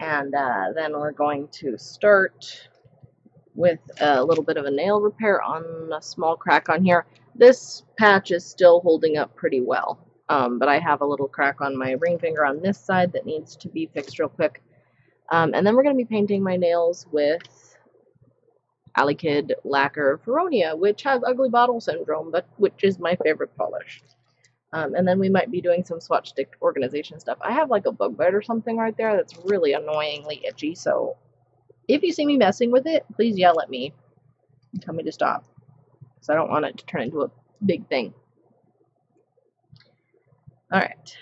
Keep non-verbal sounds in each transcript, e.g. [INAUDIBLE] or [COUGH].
And uh, then we're going to start with a little bit of a nail repair on a small crack on here. This patch is still holding up pretty well, um, but I have a little crack on my ring finger on this side that needs to be fixed real quick. Um, and then we're going to be painting my nails with Aliquid Lacquer Feronia, which has ugly bottle syndrome, but which is my favorite polish. Um, and then we might be doing some swatch stick organization stuff. I have like a bug bite or something right there that's really annoyingly itchy, so if you see me messing with it, please yell at me tell me to stop. Because I don't want it to turn into a big thing. Alright.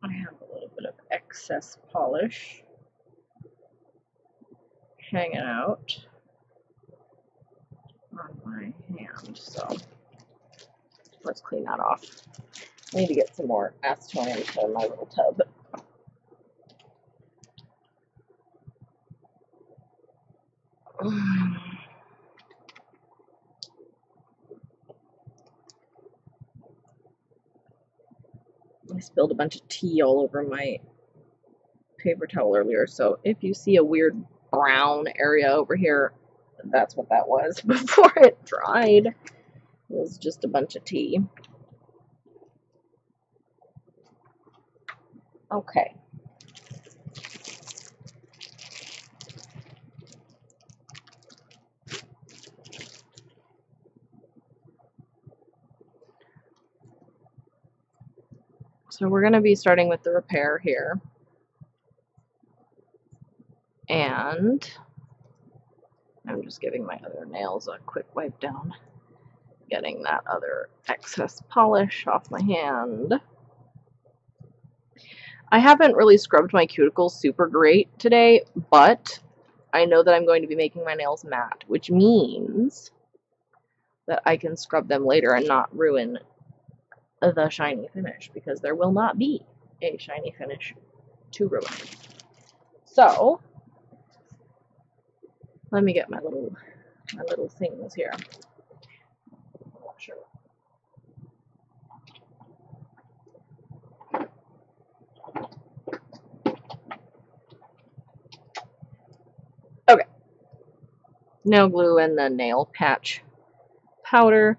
I have a little bit of excess polish hanging out on my hand, so let's clean that off. I need to get some more acetone into my little tub. [SIGHS] I spilled a bunch of tea all over my paper towel earlier, so if you see a weird brown area over here, that's what that was [LAUGHS] before it dried. It was just a bunch of tea. Okay. So we're going to be starting with the repair here. Uh-huh. And I'm just giving my other nails a quick wipe down. Getting that other excess polish off my hand. I haven't really scrubbed my cuticles super great today, but I know that I'm going to be making my nails matte, which means that I can scrub them later and not ruin the shiny finish because there will not be a shiny finish to ruin. So, let me get my little my little things here. Okay. Nail glue and the nail patch powder.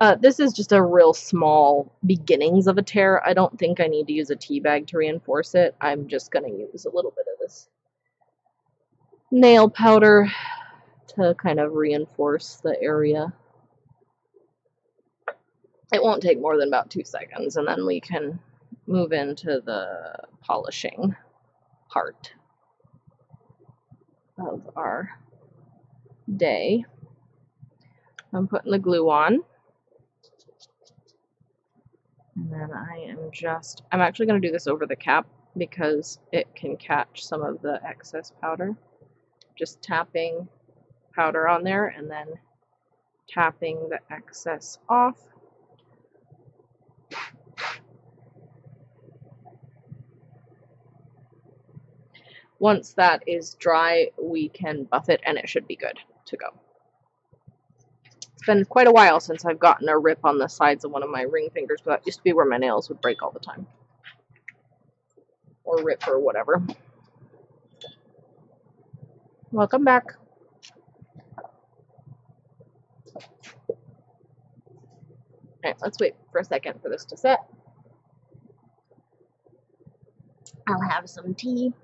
Uh, this is just a real small beginnings of a tear. I don't think I need to use a tea bag to reinforce it. I'm just going to use a little bit of nail powder to kind of reinforce the area. It won't take more than about two seconds, and then we can move into the polishing part of our day. I'm putting the glue on. And then I am just, I'm actually going to do this over the cap because it can catch some of the excess powder. Just tapping powder on there and then tapping the excess off. Once that is dry, we can buff it and it should be good to go. It's been quite a while since I've gotten a rip on the sides of one of my ring fingers, but that used to be where my nails would break all the time. Or rip or whatever. Welcome back. Alright, let's wait for a second for this to set. I'll have some tea.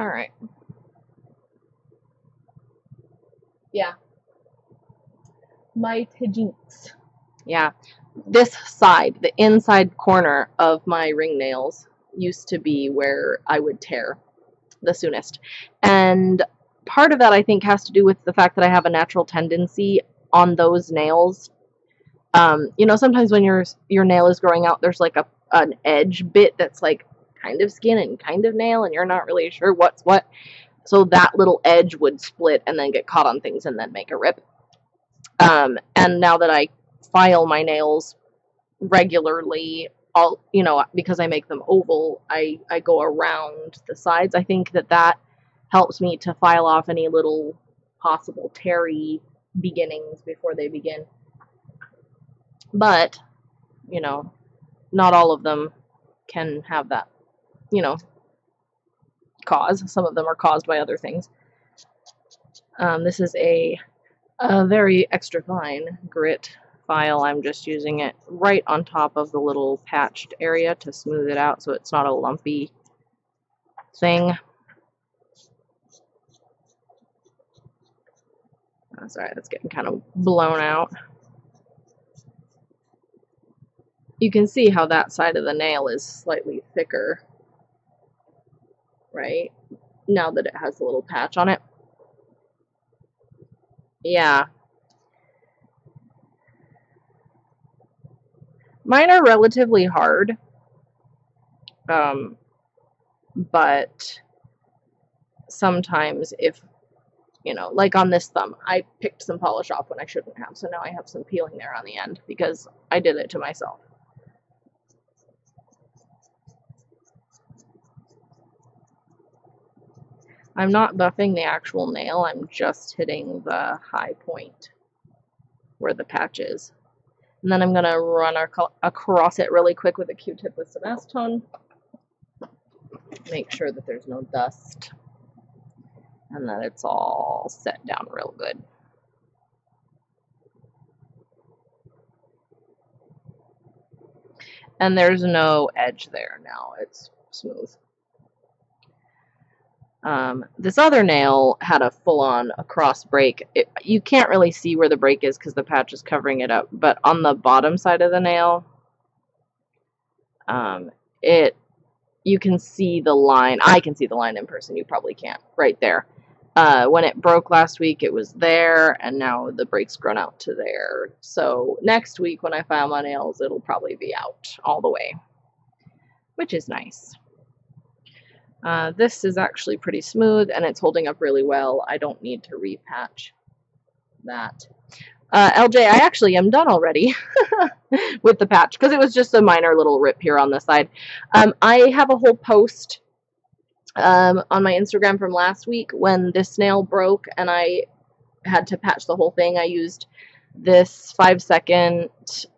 Alright. Yeah. My Tajinks. Yeah. This side, the inside corner of my ring nails, used to be where I would tear the soonest. And part of that I think has to do with the fact that I have a natural tendency on those nails. Um, you know, sometimes when your your nail is growing out, there's like a an edge bit that's like kind of skin and kind of nail, and you're not really sure what's what. So that little edge would split and then get caught on things and then make a rip. Um, and now that I file my nails regularly, all you know, because I make them oval, I, I go around the sides. I think that that helps me to file off any little possible terry beginnings before they begin. But, you know, not all of them can have that, you know, cause. Some of them are caused by other things. Um, this is a, a very extra fine grit file. I'm just using it right on top of the little patched area to smooth it out so it's not a lumpy thing. Oh, sorry, that's getting kind of blown out. You can see how that side of the nail is slightly thicker, right? Now that it has a little patch on it. Yeah. Mine are relatively hard. Um, but sometimes if you know, like on this thumb, I picked some polish off when I shouldn't have, so now I have some peeling there on the end because I did it to myself. I'm not buffing the actual nail, I'm just hitting the high point where the patch is. And then I'm going to run across it really quick with a Q-tip with some acetone. Make sure that there's no dust and that it's all set down real good. And there's no edge there now, it's smooth. Um, this other nail had a full-on across break. It, you can't really see where the break is because the patch is covering it up, but on the bottom side of the nail, um, it you can see the line. I can see the line in person. You probably can't. Right there. Uh, when it broke last week, it was there, and now the break's grown out to there. So next week, when I file my nails, it'll probably be out all the way, which is nice. Uh, this is actually pretty smooth, and it's holding up really well. I don't need to repatch that. Uh, LJ, I actually am done already [LAUGHS] with the patch because it was just a minor little rip here on the side. Um, I have a whole post um, on my Instagram from last week when this nail broke and I had to patch the whole thing. I used this five second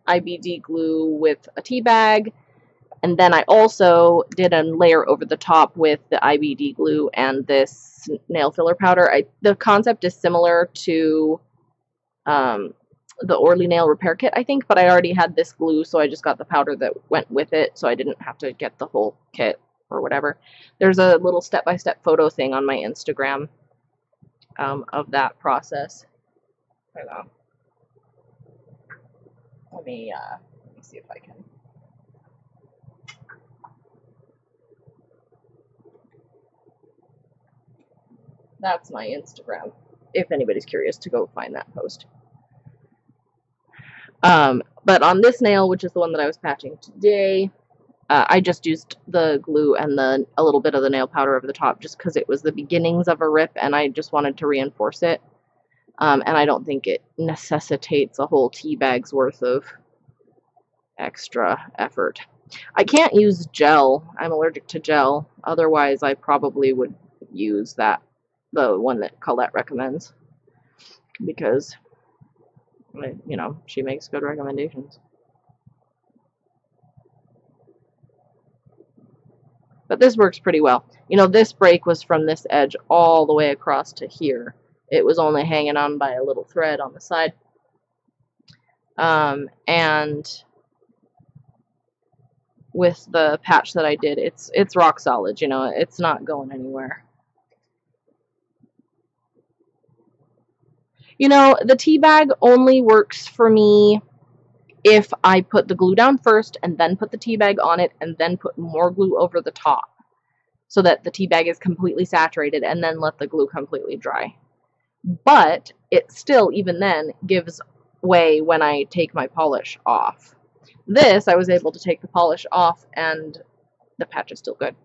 IBD glue with a tea bag. And then I also did a layer over the top with the IBD glue and this nail filler powder. I, the concept is similar to um, the Orly nail repair kit, I think, but I already had this glue, so I just got the powder that went with it, so I didn't have to get the whole kit or whatever. There's a little step-by-step -step photo thing on my Instagram um, of that process. Hold. Let me, uh, let me see if I can. That's my Instagram, if anybody's curious to go find that post. Um, but on this nail, which is the one that I was patching today, uh, I just used the glue and the a little bit of the nail powder over the top just because it was the beginnings of a rip and I just wanted to reinforce it. Um, and I don't think it necessitates a whole tea bag's worth of extra effort. I can't use gel. I'm allergic to gel. Otherwise, I probably would use that, the one that Colette recommends. Because, you know, she makes good recommendations. But this works pretty well. You know, this break was from this edge all the way across to here. It was only hanging on by a little thread on the side. Um, and with the patch that I did, it's it's rock solid, you know, it's not going anywhere. You know, the tea bag only works for me if I put the glue down first and then put the tea bag on it and then put more glue over the top so that the tea bag is completely saturated and then let the glue completely dry. But it still, even then, gives way when I take my polish off. This, I was able to take the polish off and the patch is still good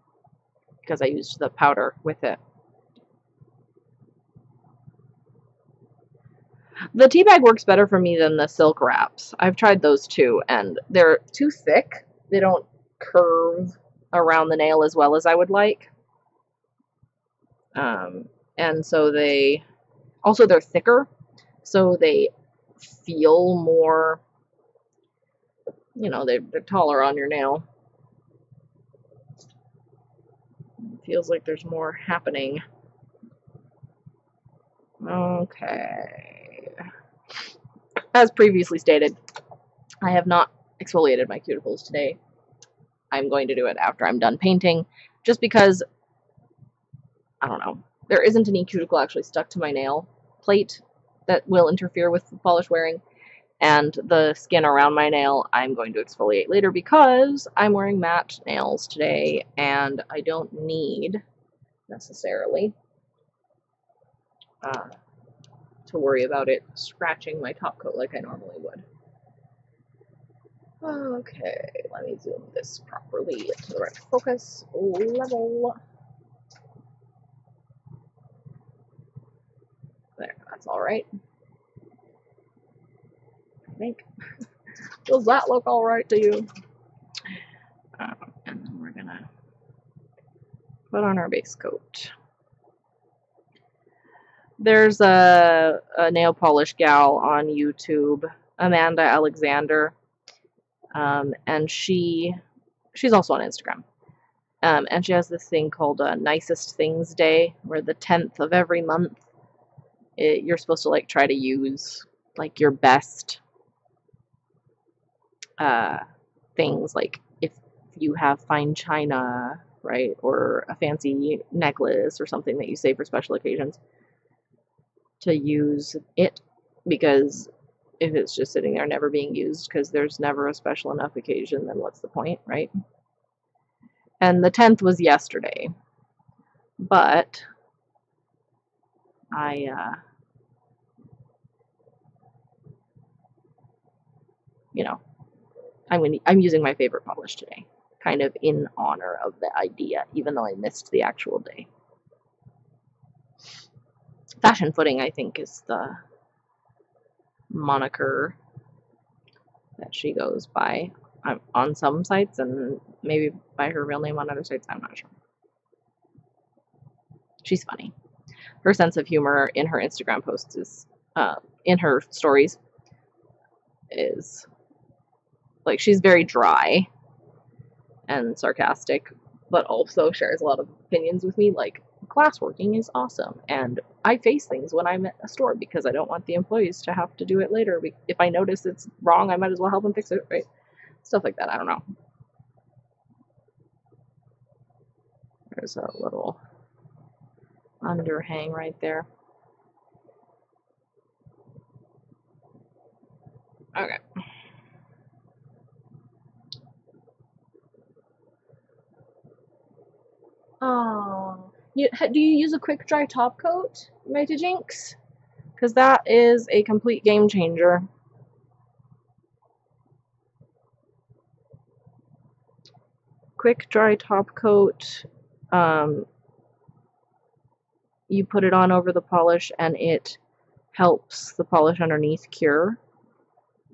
because I used the powder with it. The tea bag works better for me than the silk wraps. I've tried those too, and they're too thick. They don't curve around the nail as well as I would like. Um, and so they also they're thicker, so they feel more. You know, they're, they're taller on your nail. It feels like there's more happening. Okay. As previously stated, I have not exfoliated my cuticles today. I'm going to do it after I'm done painting, just because, I don't know, there isn't any cuticle actually stuck to my nail plate that will interfere with polish wearing, and the skin around my nail I'm going to exfoliate later because I'm wearing matte nails today, and I don't need, necessarily, uh, to worry about it scratching my top coat like I normally would. Okay, let me zoom this properly to the right focus level. There, that's alright. I think. [LAUGHS] Does that look alright to you? Um, and then we're gonna put on our base coat. There's a, a nail polish gal on YouTube, Amanda Alexander, um, and she she's also on Instagram. Um, and she has this thing called a Nicest Things Day, where the 10th of every month, it, you're supposed to like try to use like your best uh, things, like if you have fine china, right, or a fancy necklace or something that you save for special occasions to use it because if it's just sitting there never being used because there's never a special enough occasion, then what's the point, right? And the 10th was yesterday. But I uh, you know, I'm gonna, I'm using my favorite polish today, kind of in honor of the idea, even though I missed the actual day. Fashion footing, I think, is the moniker that she goes by um, on some sites and maybe by her real name on other sites. I'm not sure. She's funny. Her sense of humor in her Instagram posts is, uh, in her stories, is like she's very dry and sarcastic, but also shares a lot of opinions with me. Like, glassworking is awesome. And I face things when I'm at a store because I don't want the employees to have to do it later. If I notice it's wrong, I might as well help them fix it, right? Stuff like that. I don't know. There's a little underhang right there. Okay. Oh. You, do you use a quick dry top coat, Mighty Jinx? Because that is a complete game changer. Quick dry top coat. Um, you put it on over the polish and it helps the polish underneath cure.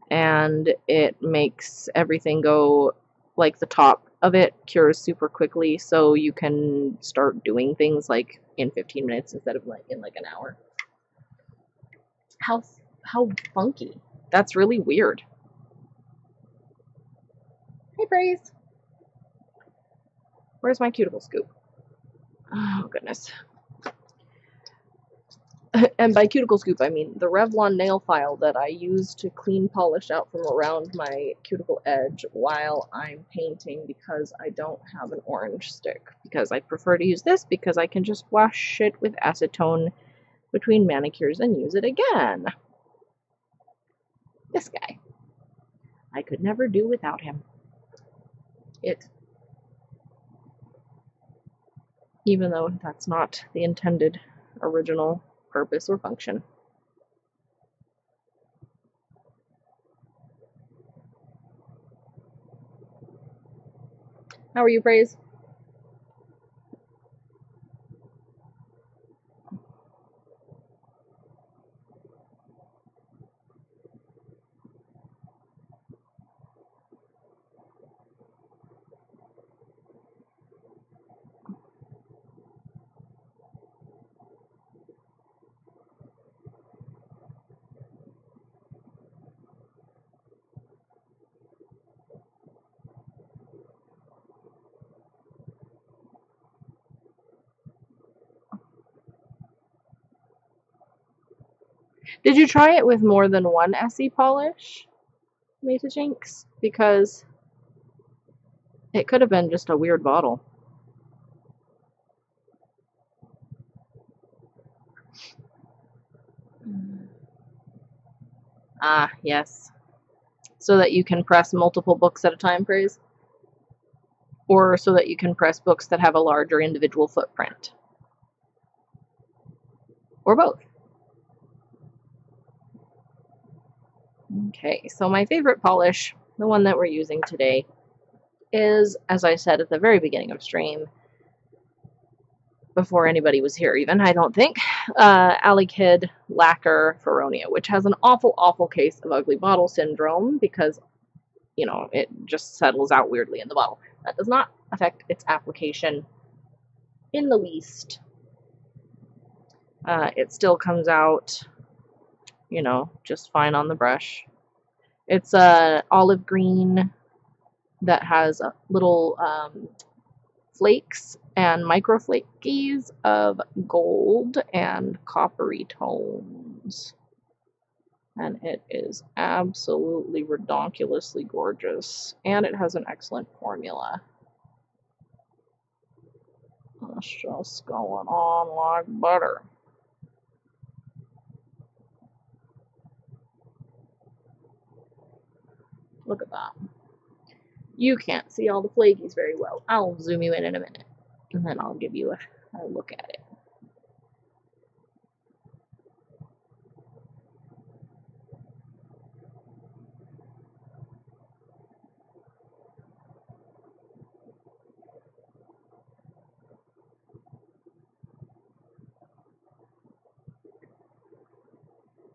And it makes everything go like the top of it cures super quickly, so you can start doing things like in 15 minutes instead of like in like an hour. How how funky. That's really weird. Hey, Praise. Where's my cuticle scoop? Oh, goodness. [LAUGHS] and by cuticle scoop, I mean the Revlon nail file that I use to clean polish out from around my cuticle edge while I'm painting because I don't have an orange stick. Because I prefer to use this because I can just wash it with acetone between manicures and use it again. This guy. I could never do without him. It. Even though that's not the intended original purpose or function. How are you, Praise? Did you try it with more than one SE polish, Mesa Jinx? Because it could have been just a weird bottle. Ah, yes. So that you can press multiple books at a time, praise? Or so that you can press books that have a larger individual footprint. Or both. Okay, so my favorite polish, the one that we're using today, is, as I said at the very beginning of stream, before anybody was here even, I don't think, uh, Aliquid Lacquer Feronia, which has an awful, awful case of ugly bottle syndrome because, you know, it just settles out weirdly in the bottle. That does not affect its application in the least. Uh, it still comes out, you know, just fine on the brush. It's a olive green that has little um, flakes and microflakies of gold and coppery tones. And it is absolutely redonkulously gorgeous. And it has an excellent formula. It's just going on like butter. Look at that. You can't see all the flakies very well. I'll zoom you in in a minute, and then I'll give you a, a look at it.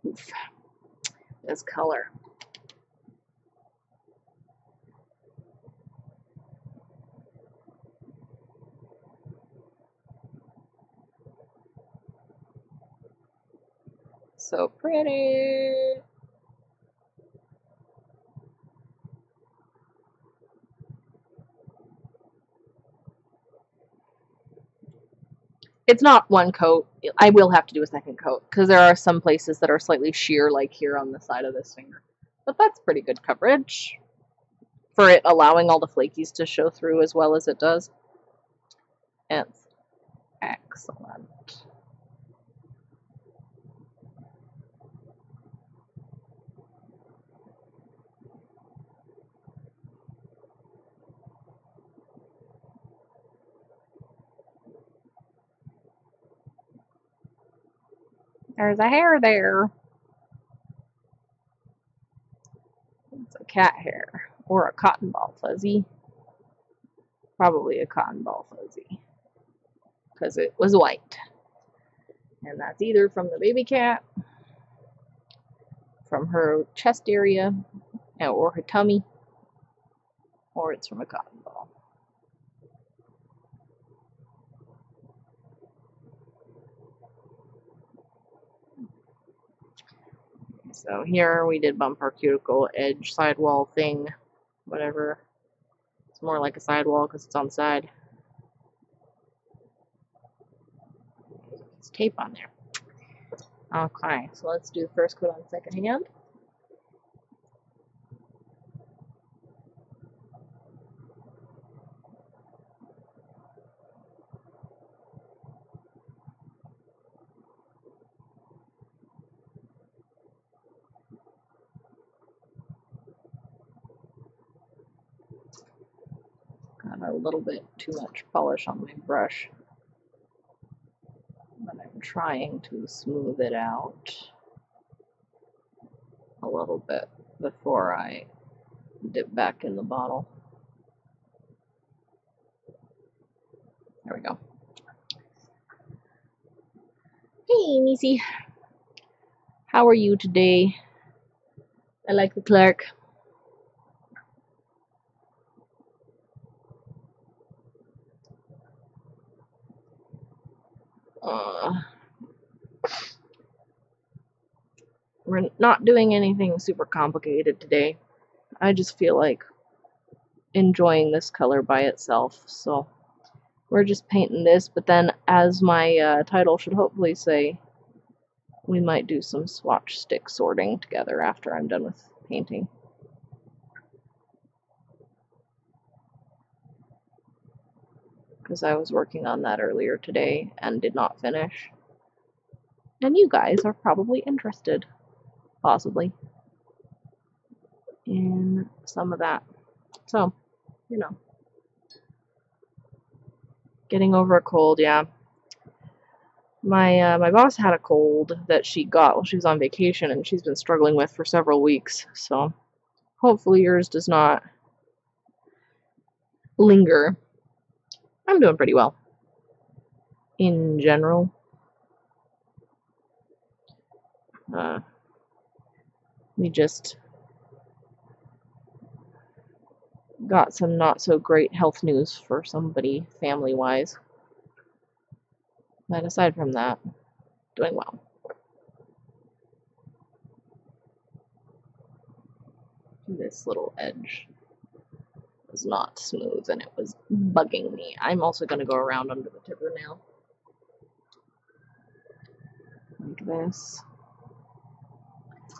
Oof. This color. So pretty. It's not one coat. I will have to do a second coat because there are some places that are slightly sheer like here on the side of this finger. But that's pretty good coverage for it allowing all the flakies to show through as well as it does. It's excellent. There's a hair there. It's a cat hair or a cotton ball fuzzy. Probably a cotton ball fuzzy because it was white. And that's either from the baby cat, from her chest area, or her tummy, or it's from a cotton ball. So here we did bumper cuticle edge sidewall thing, whatever. It's more like a sidewall because it's on the side. It's tape on there. Okay, so let's do the first coat on second hand. A little bit too much polish on my brush. But I'm trying to smooth it out a little bit before I dip back in the bottle. There we go. Hey, Missy. How are you today? I like the Clark. Uh, we're not doing anything super complicated today. I just feel like enjoying this color by itself, so we're just painting this, but then as my uh, title should hopefully say, we might do some swatch stick sorting together after I'm done with painting. Because I was working on that earlier today and did not finish. And you guys are probably interested, possibly, in some of that. So, you know. Getting over a cold, yeah. My uh, my boss had a cold that she got while she was on vacation, and she's been struggling with for several weeks. So hopefully yours does not linger. I'm doing pretty well in general. Uh, we just got some not so great health news for somebody family wise. But aside from that, doing well. This little edge was not smooth and it was bugging me. I'm also going to go around under the tip of the nail. Like this.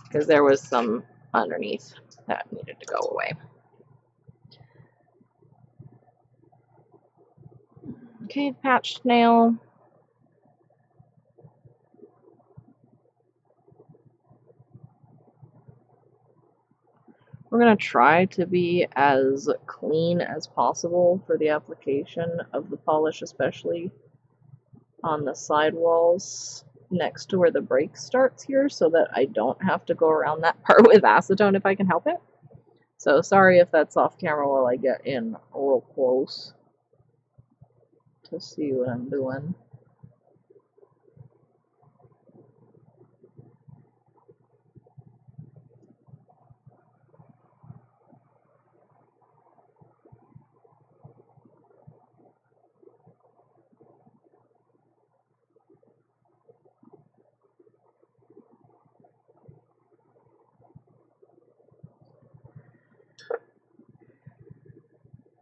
Because there was some underneath that needed to go away. Okay, patched nail. We're going to try to be as clean as possible for the application of the polish, especially on the side walls next to where the break starts here so that I don't have to go around that [LAUGHS] part with acetone if I can help it. So sorry if that's off camera while I get in real close to see what I'm doing.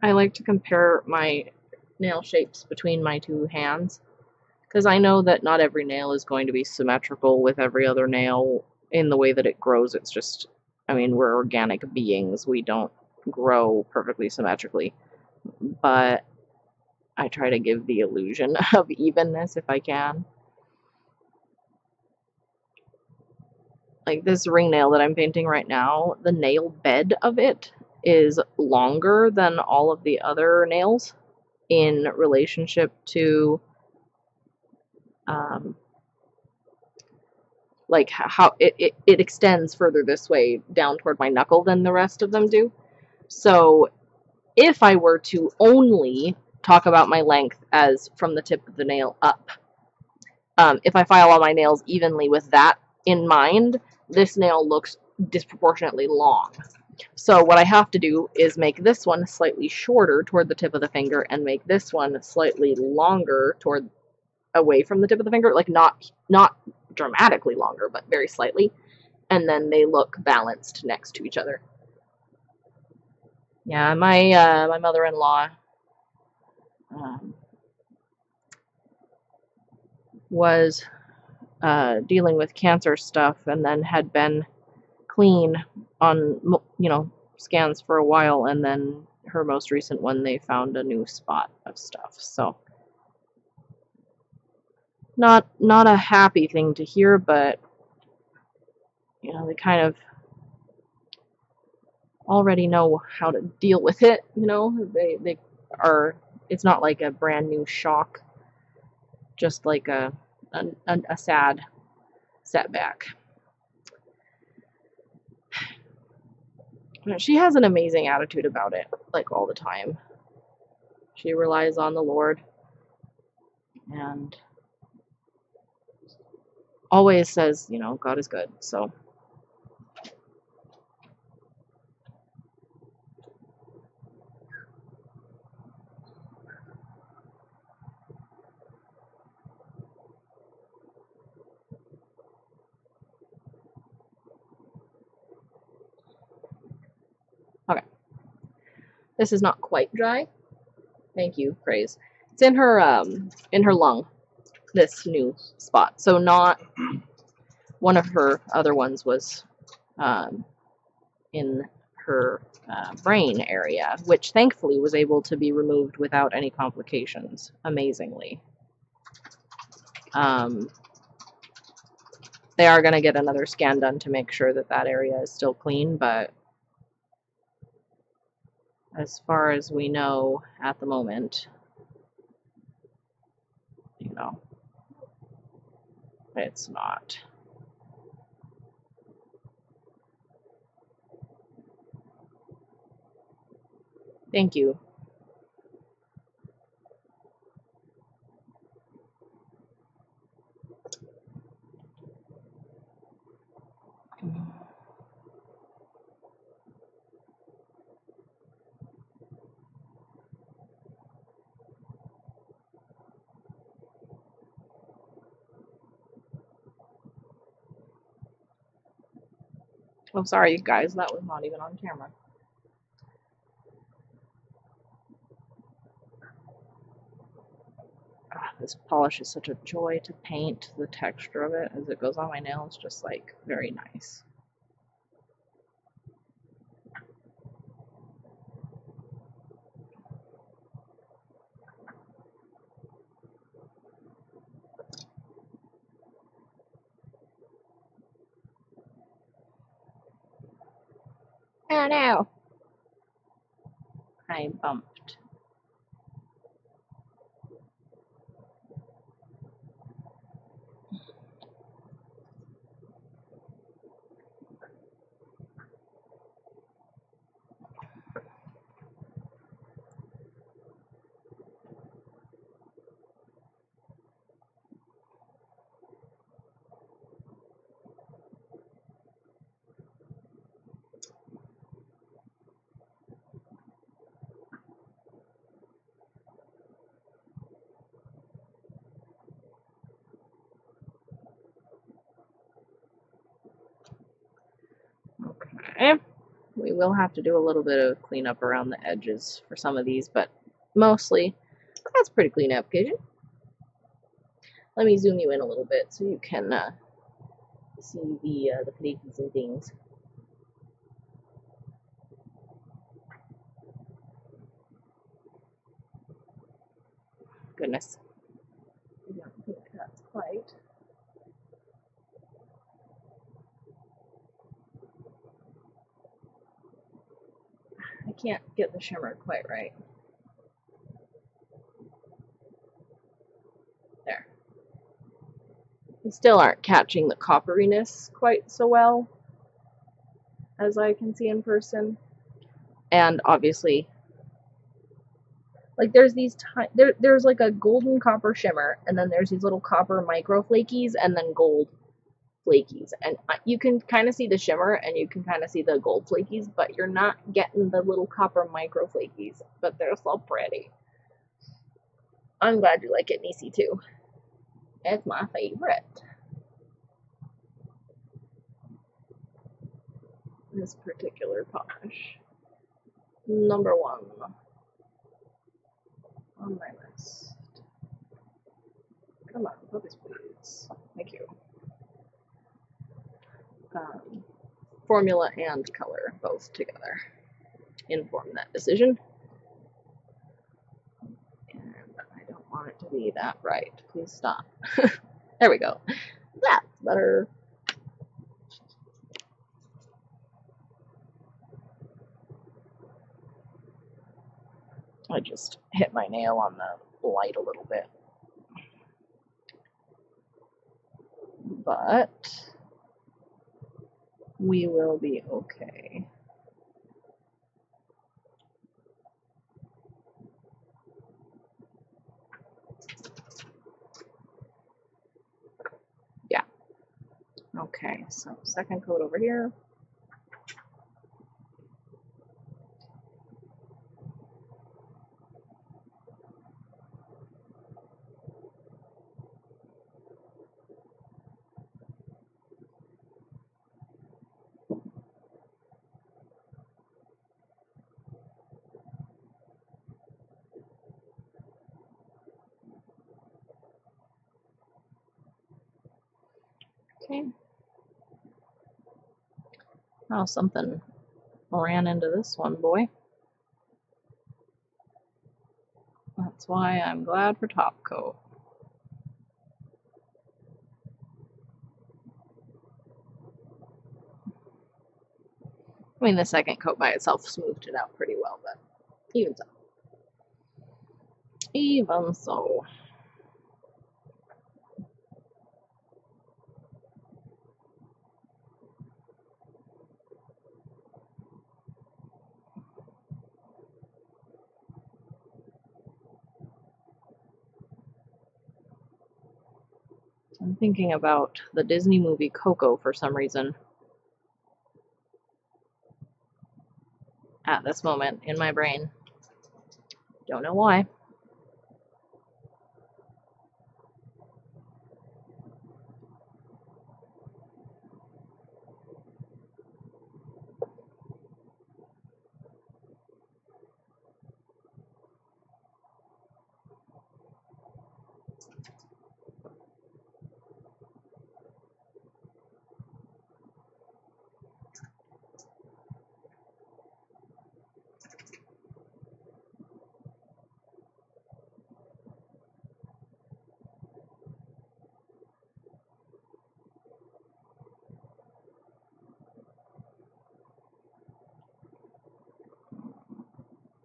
I like to compare my nail shapes between my two hands because I know that not every nail is going to be symmetrical with every other nail in the way that it grows. It's just, I mean, we're organic beings. We don't grow perfectly symmetrically. But I try to give the illusion [LAUGHS] of evenness if I can. Like this ring nail that I'm painting right now, the nail bed of it is longer than all of the other nails in relationship to um, like how it, it, it extends further this way down toward my knuckle than the rest of them do. So if I were to only talk about my length as from the tip of the nail up, um, if I file all my nails evenly with that in mind, this nail looks disproportionately long. So what I have to do is make this one slightly shorter toward the tip of the finger and make this one slightly longer toward away from the tip of the finger, like not not dramatically longer, but very slightly. And then they look balanced next to each other. Yeah, my uh, my mother-in-law um, was uh, dealing with cancer stuff and then had been clean on you know scans for a while and then her most recent one they found a new spot of stuff so. Not not a happy thing to hear but you know they kind of already know how to deal with it you know? They they are it's not like a brand new shock just like a a, a sad setback she has an amazing attitude about it, like all the time. She relies on the Lord and always says, you know, God is good. So This is not quite dry. Thank you, praise. It's in her um in her lung, this new spot. So not one of her other ones was um, in her uh, brain area, which thankfully was able to be removed without any complications, amazingly. Um, they are going to get another scan done to make sure that that area is still clean, but as far as we know at the moment, you know, it's not. Thank you. I'm sorry, you guys, that was not even on camera. Ah, this polish is such a joy to paint. The texture of it as it goes on my nails, just like very nice. Oh no! I bumped. Okay. We will have to do a little bit of cleanup around the edges for some of these, but mostly that's pretty clean application. Let me zoom you in a little bit so you can uh, see the uh, the flakies and things. Goodness. I don't think that's quite. I can't get the shimmer quite right. There. Still aren't catching the copperiness quite so well as I can see in person. And obviously, like there's these ti- there there's like a golden copper shimmer, and then there's these little copper micro flakies, and then gold flakies. And you can kind of see the shimmer, and you can kind of see the gold flakies, but you're not getting the little copper micro flakies. But they're so pretty. I'm glad you like it, Nisi, too. It's my favorite. This particular polish. Number one on my list. Come on, focus please. Thank you. Um, formula and color both together inform that decision. And I don't want it to be that bright. Please stop. [LAUGHS] there we go. That's better. I just hit my nail on the light a little bit. But we will be okay. Yeah. Okay, so second coat over here. Okay. Oh, something ran into this one, boy. That's why I'm glad for top coat. I mean, the second coat by itself smoothed it out pretty well, but even so. Even so. I'm thinking about the Disney movie Coco for some reason. At this moment in my brain. Don't know why.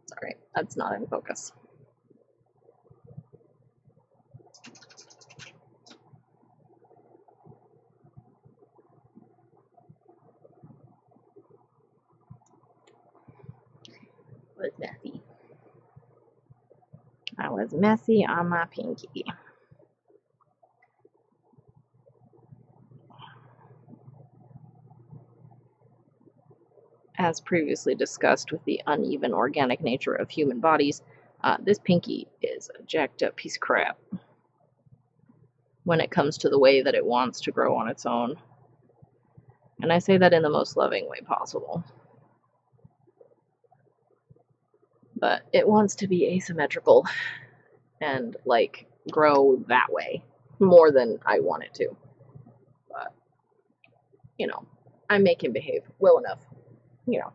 Sorry, that's not in focus. Was messy. I was messy on my pinky. As previously discussed with the uneven organic nature of human bodies, uh, this pinky is a jacked up piece of crap when it comes to the way that it wants to grow on its own. And I say that in the most loving way possible. But it wants to be asymmetrical and like grow that way more than I want it to. But, you know, I make him behave well enough you know,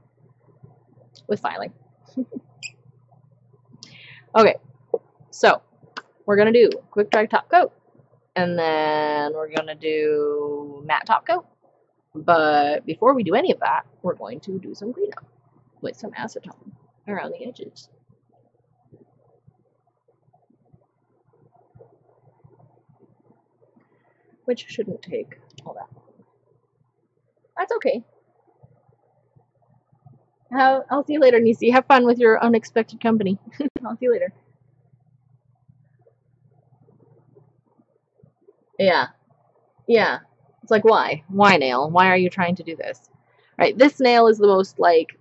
with filing. [LAUGHS] okay, so we're gonna do quick dry top coat, and then we're gonna do matte top coat. But before we do any of that, we're going to do some cleanup with some acetone around the edges. Which shouldn't take all that long. That's okay. I'll, I'll see you later, Nisi. Have fun with your unexpected company. [LAUGHS] I'll see you later. Yeah. Yeah. It's like, why? Why, nail? Why are you trying to do this? Right. This nail is the most, like,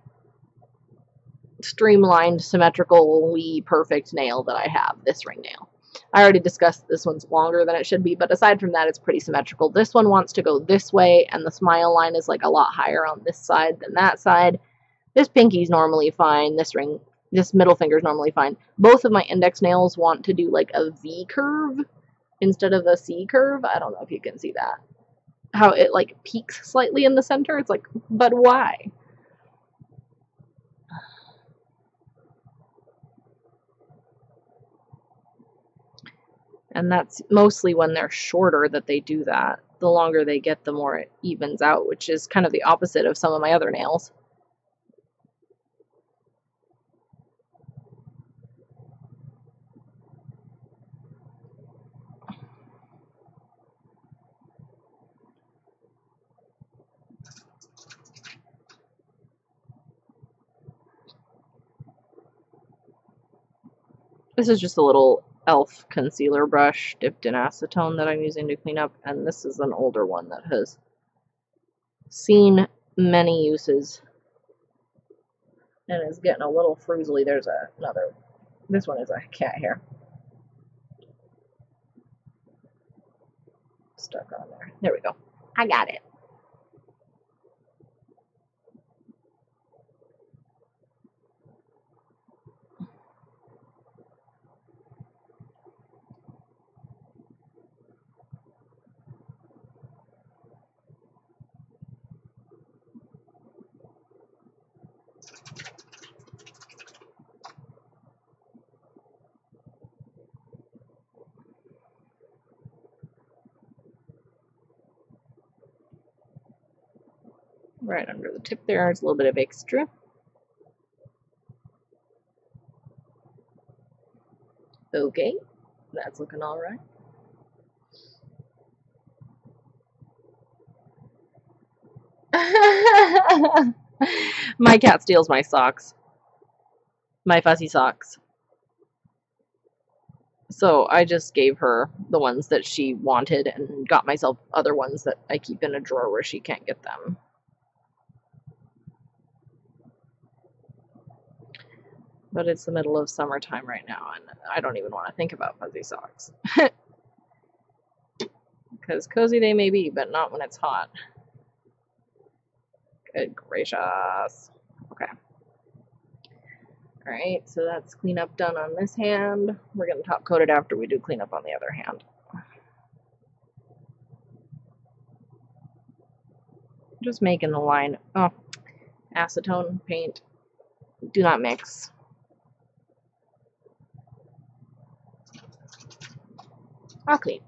streamlined, symmetrically perfect nail that I have. This ring nail. I already discussed this one's longer than it should be, but aside from that, it's pretty symmetrical. This one wants to go this way, and the smile line is, like, a lot higher on this side than that side this pinky's normally fine. This ring, this middle finger's normally fine. Both of my index nails want to do like a V curve instead of a C curve. I don't know if you can see that. How it like peaks slightly in the center. It's like, but why? And that's mostly when they're shorter that they do that. The longer they get, the more it evens out, which is kind of the opposite of some of my other nails. This is just a little e.l.f. concealer brush dipped in acetone that I'm using to clean up, and this is an older one that has seen many uses and is getting a little frizzly. There's a, another, this one is a cat hair. Stuck on there. There we go. I got it. Right under the tip there is a little bit of extra. Okay, that's looking all right. [LAUGHS] my cat steals my socks. My fussy socks. So I just gave her the ones that she wanted and got myself other ones that I keep in a drawer where she can't get them. But it's the middle of summertime right now, and I don't even want to think about fuzzy socks. [LAUGHS] Because cozy they may be, but not when it's hot. Good gracious. Okay. Alright, so that's cleanup done on this hand. We're going to top coat it after we do cleanup on the other hand. Just making the line. Oh, acetone paint. Do not mix. I'll clean.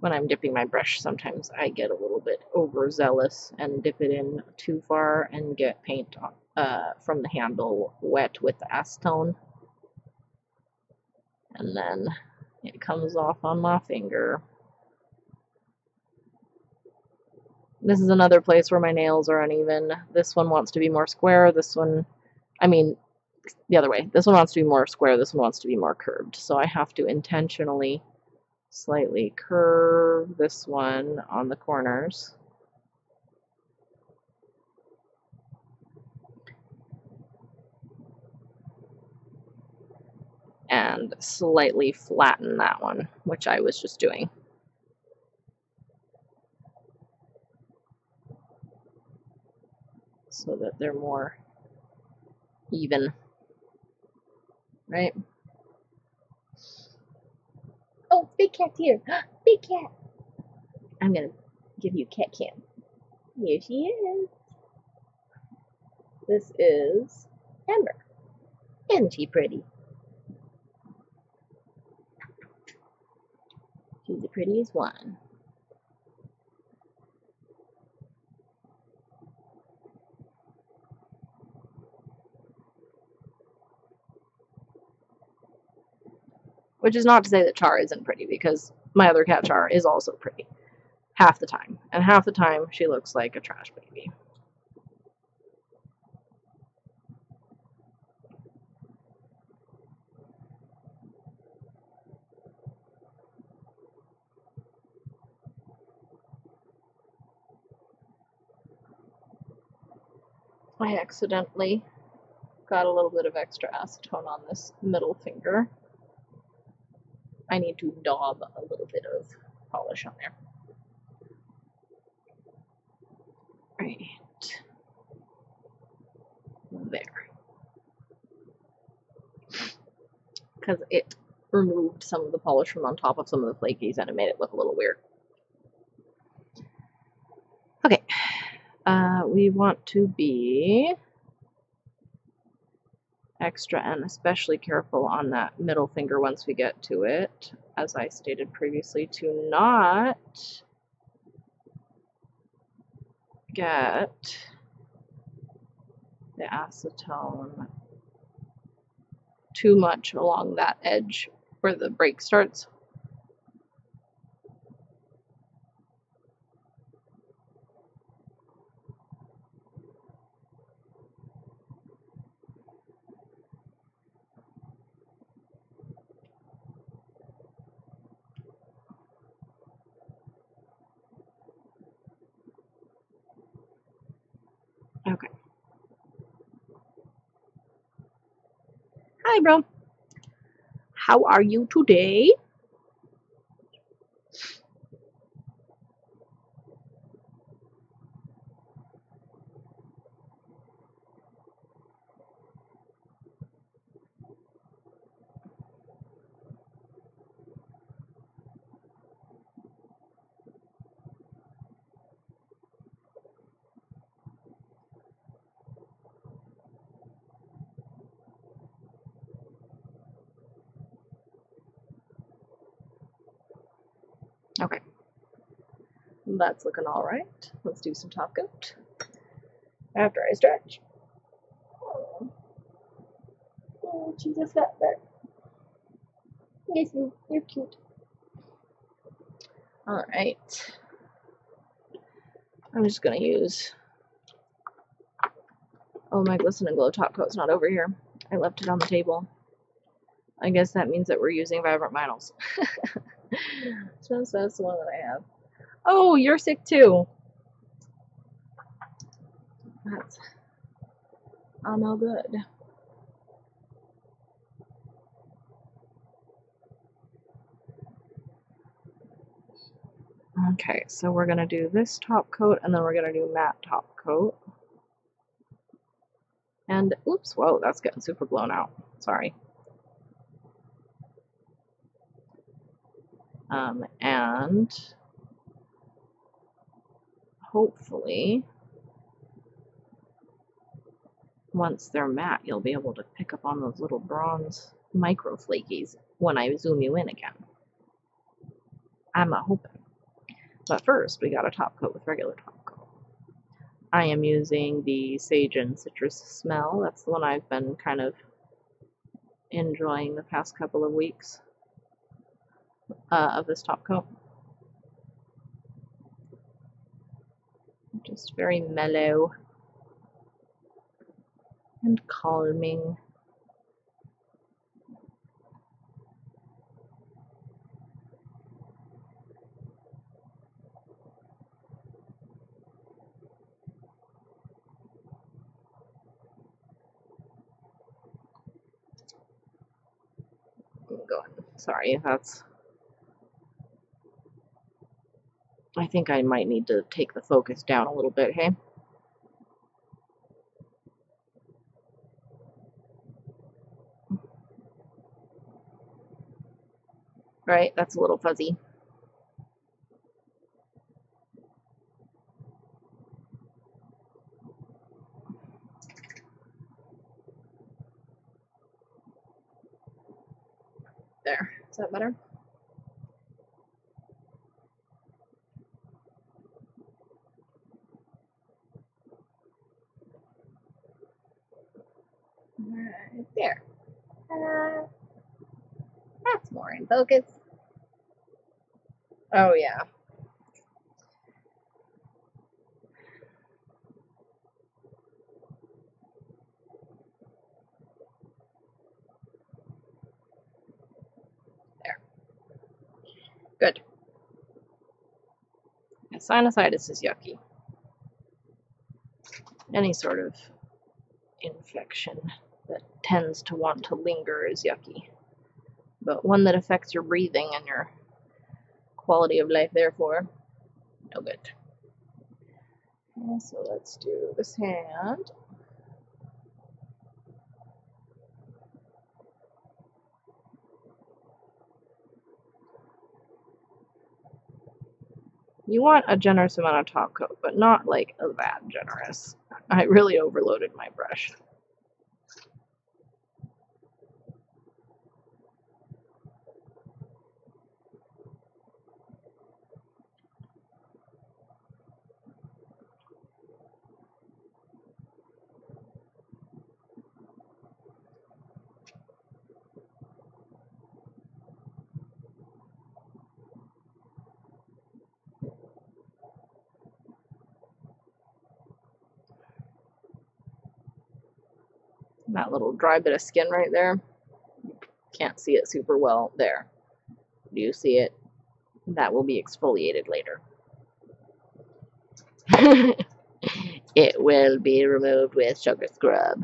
When I'm dipping my brush, sometimes I get a little bit overzealous and dip it in too far and get paint uh, from the handle wet with the acetone. And then it comes off on my finger. This is another place where my nails are uneven. This one wants to be more square. This one, I mean, the other way. This one wants to be more square, this one wants to be more curved. So I have to intentionally slightly curve this one on the corners. And slightly flatten that one, which I was just doing. So that they're more even right? Oh, big cat's here. [GASPS] big cat. I'm gonna give you cat cam. Here she is. This is Amber. Isn't she pretty? She's the prettiest one. Which is not to say that Char isn't pretty, because my other cat Char is also pretty. Half the time. And half the time, she looks like a trash baby. I accidentally got a little bit of extra acetone on this middle finger. I need to daub a little bit of polish on there. Right. There. Because it removed some of the polish from on top of some of the flakies and it made it look a little weird. Okay. Uh, we want to be extra and especially careful on that middle finger once we get to it, as I stated previously, to not get the acetone too much along that edge where the break starts. Okay. Hi, bro. How are you today? Okay. That's looking alright. Let's do some top coat. After I stretch. Oh, oh she's a fat bird. Yes, you, you're cute. Alright. I'm just gonna use Oh, my Glisten and Glow top coat's not over here. I left it on the table. I guess that means that we're using Vibrant Vinyls. [LAUGHS] [LAUGHS] so that's the one that I have. Oh, you're sick too. That's I'm all good. Okay, so we're gonna do this top coat and then we're gonna do matte top coat. And oops, whoa, that's getting super blown out. Sorry. Um, and hopefully once they're matte, you'll be able to pick up on those little bronze micro flakies when I zoom you in again. I'm a hoping. But first, we got a top coat with regular top coat. I am using the Sage and Citrus Smell. That's the one I've been kind of enjoying the past couple of weeks uh, of this top coat. Just very mellow and calming. Sorry, that's. I think I might need to take the focus down a little bit, hey? Right, that's a little fuzzy. There. Is that better? Right there. Uh, that's more in focus. Oh, yeah. There. Good. Sinusitis is yucky. Any sort of infection that tends to want to linger is yucky. But one that affects your breathing and your quality of life, therefore, no good. So let's do this hand. You want a generous amount of top coat, but not like a that generous. I really overloaded my brush. That little dry bit of skin right there. Can't see it super well there. Do you see it? That will be exfoliated later. [LAUGHS] it will be removed with sugar scrub.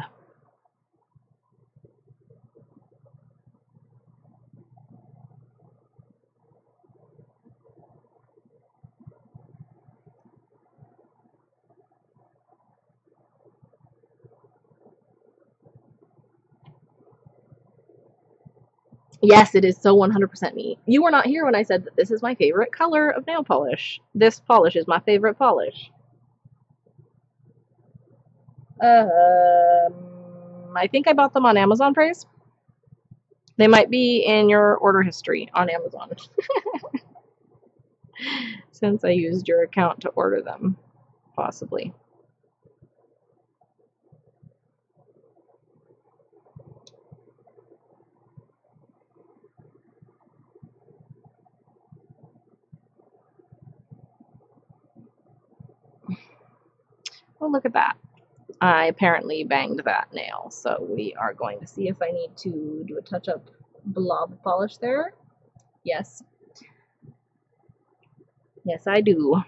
Yes, it is so 100% me. You were not here when I said that this is my favorite color of nail polish. This polish is my favorite polish. Um, I think I bought them on Amazon Praise. They might be in your order history on Amazon. [LAUGHS] since I used your account to order them, possibly. Oh, look at that. I apparently banged that nail, so we are going to see if I need to do a touch-up blob polish there. Yes. Yes, I do.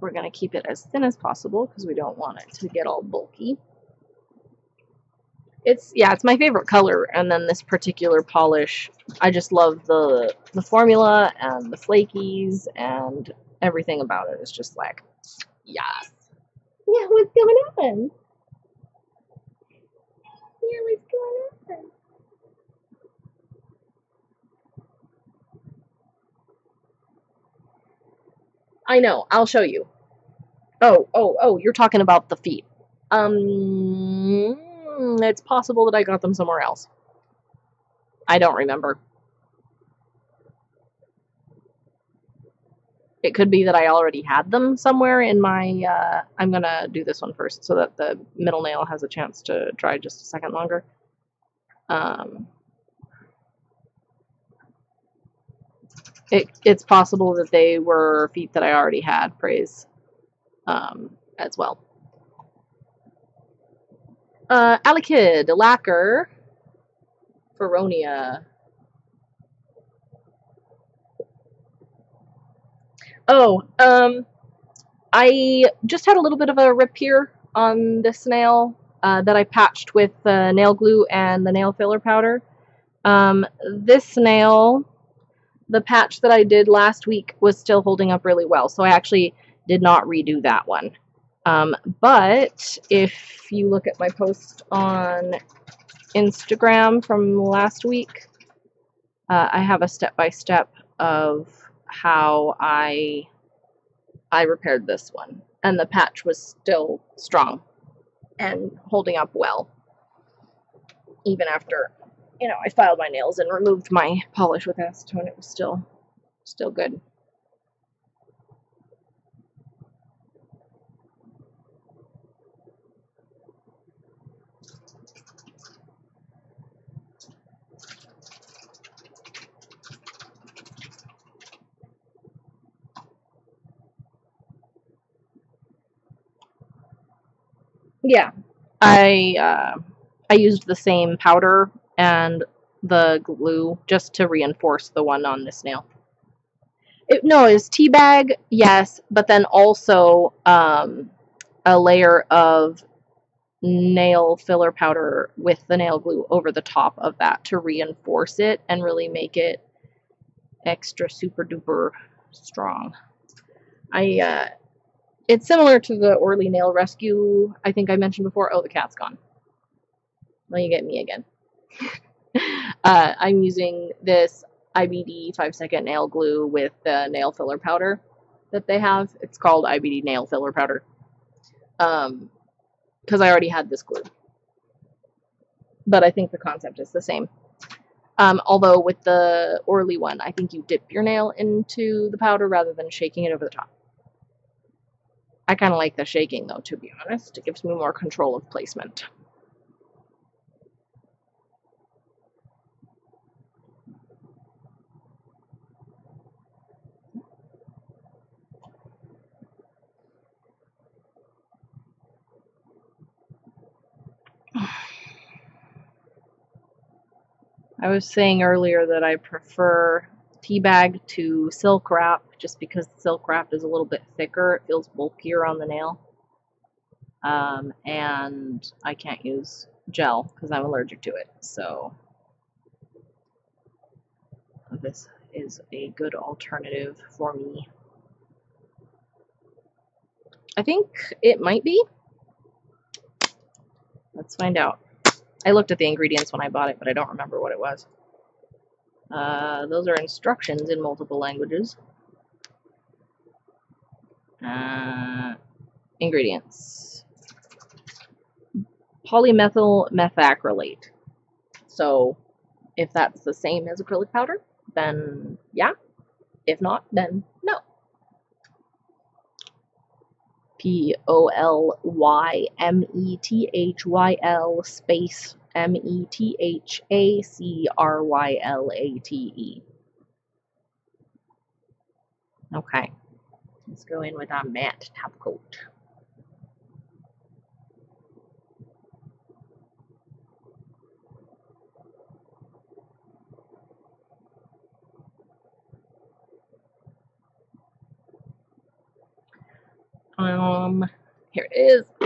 We're going to keep it as thin as possible because we don't want it to get all bulky. It's, yeah, it's my favorite color, and then this particular polish, I just love the, the formula and the flakies and everything about it is just like, yes. Yeah, what's going on? Yeah, what's going on? I know. I'll show you. Oh, oh, oh, you're talking about the feet. Um, it's possible that I got them somewhere else. I don't remember. It could be that I already had them somewhere in my, uh, I'm gonna do this one first so that the middle nail has a chance to dry just a second longer. Um, it, it's possible that they were feet that I already had praise um, as well. Uh, Aliquid, Lacquer, Feronia. Oh, um, I just had a little bit of a rip here on this nail uh, that I patched with uh, nail glue and the nail filler powder. Um, this nail, the patch that I did last week was still holding up really well, so I actually did not redo that one. Um, but if you look at my post on Instagram from last week, uh, I have a step-by-step -step of how I I repaired this one, and the patch was still strong and holding up well, even after you know I filed my nails and removed my polish with acetone. It was still still good. Yeah, I uh, I used the same powder and the glue just to reinforce the one on this nail. It, no, it's tea bag, yes, but then also um, a layer of nail filler powder with the nail glue over the top of that to reinforce it and really make it extra super duper strong. I uh, it's similar to the Orly Nail Rescue I think I mentioned before. Oh, the cat's gone. Well, you get me again. [LAUGHS] uh, I'm using this IBD 5 second nail glue with the nail filler powder that they have. It's called IBD nail filler powder. Um, because I already had this glue. But I think the concept is the same. Um, although with the Orly one, I think you dip your nail into the powder rather than shaking it over the top. I kind of like the shaking though, to be honest. It gives me more control of placement. [SIGHS] I was saying earlier that I prefer tea bag to silk wrap just because silk wrap is a little bit thicker. It feels bulkier on the nail. Um, and I can't use gel because I'm allergic to it. So this is a good alternative for me. I think it might be. Let's find out. I looked at the ingredients when I bought it, but I don't remember what it was. Uh, those are instructions in multiple languages. Uh, ingredients. Polymethyl methacrylate. So if that's the same as acrylic powder, then yeah. If not, then no. P O L Y M E T H Y L space M E T H A C R Y L A T E. Okay, let's go in with our matte top coat. Um, here it is.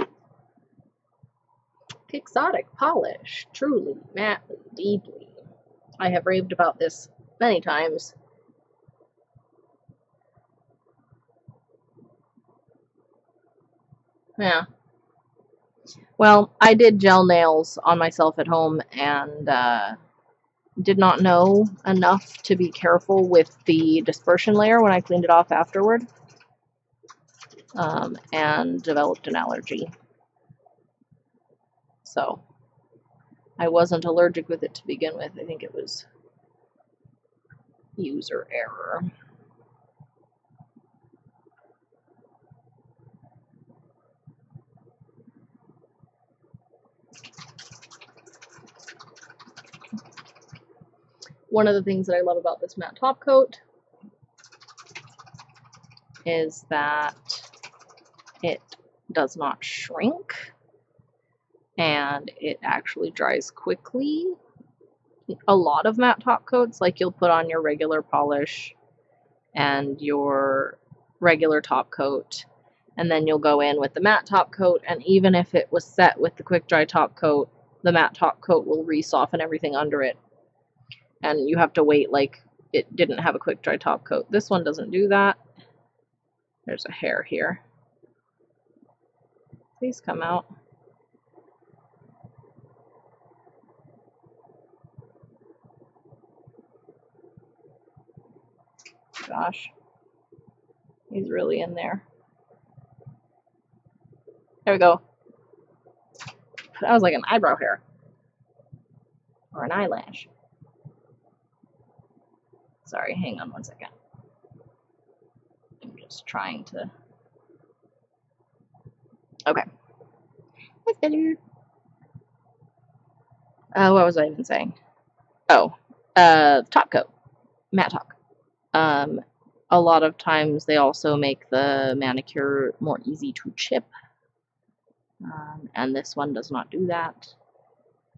Quixotic polish, truly, matte-ly, deeply. I have raved about this many times. Yeah. Well, I did gel nails on myself at home and uh, did not know enough to be careful with the dispersion layer when I cleaned it off afterward um, and developed an allergy. So I wasn't allergic with it to begin with. I think it was user error. One of the things that I love about this matte top coat is that it does not shrink and it actually dries quickly. A lot of matte top coats, like you'll put on your regular polish and your regular top coat, and then you'll go in with the matte top coat, and even if it was set with the quick dry top coat, the matte top coat will re-soften everything under it. And you have to wait like it didn't have a quick dry top coat. This one doesn't do that. There's a hair here. Please come out. Gosh. He's really in there. There we go. That was like an eyebrow hair. Or an eyelash. Sorry, hang on one second. I'm just trying to Okay. That's better. Uh, what was I even saying? Oh, uh, top coat, matte top. Um, a lot of times they also make the manicure more easy to chip, um, and this one does not do that.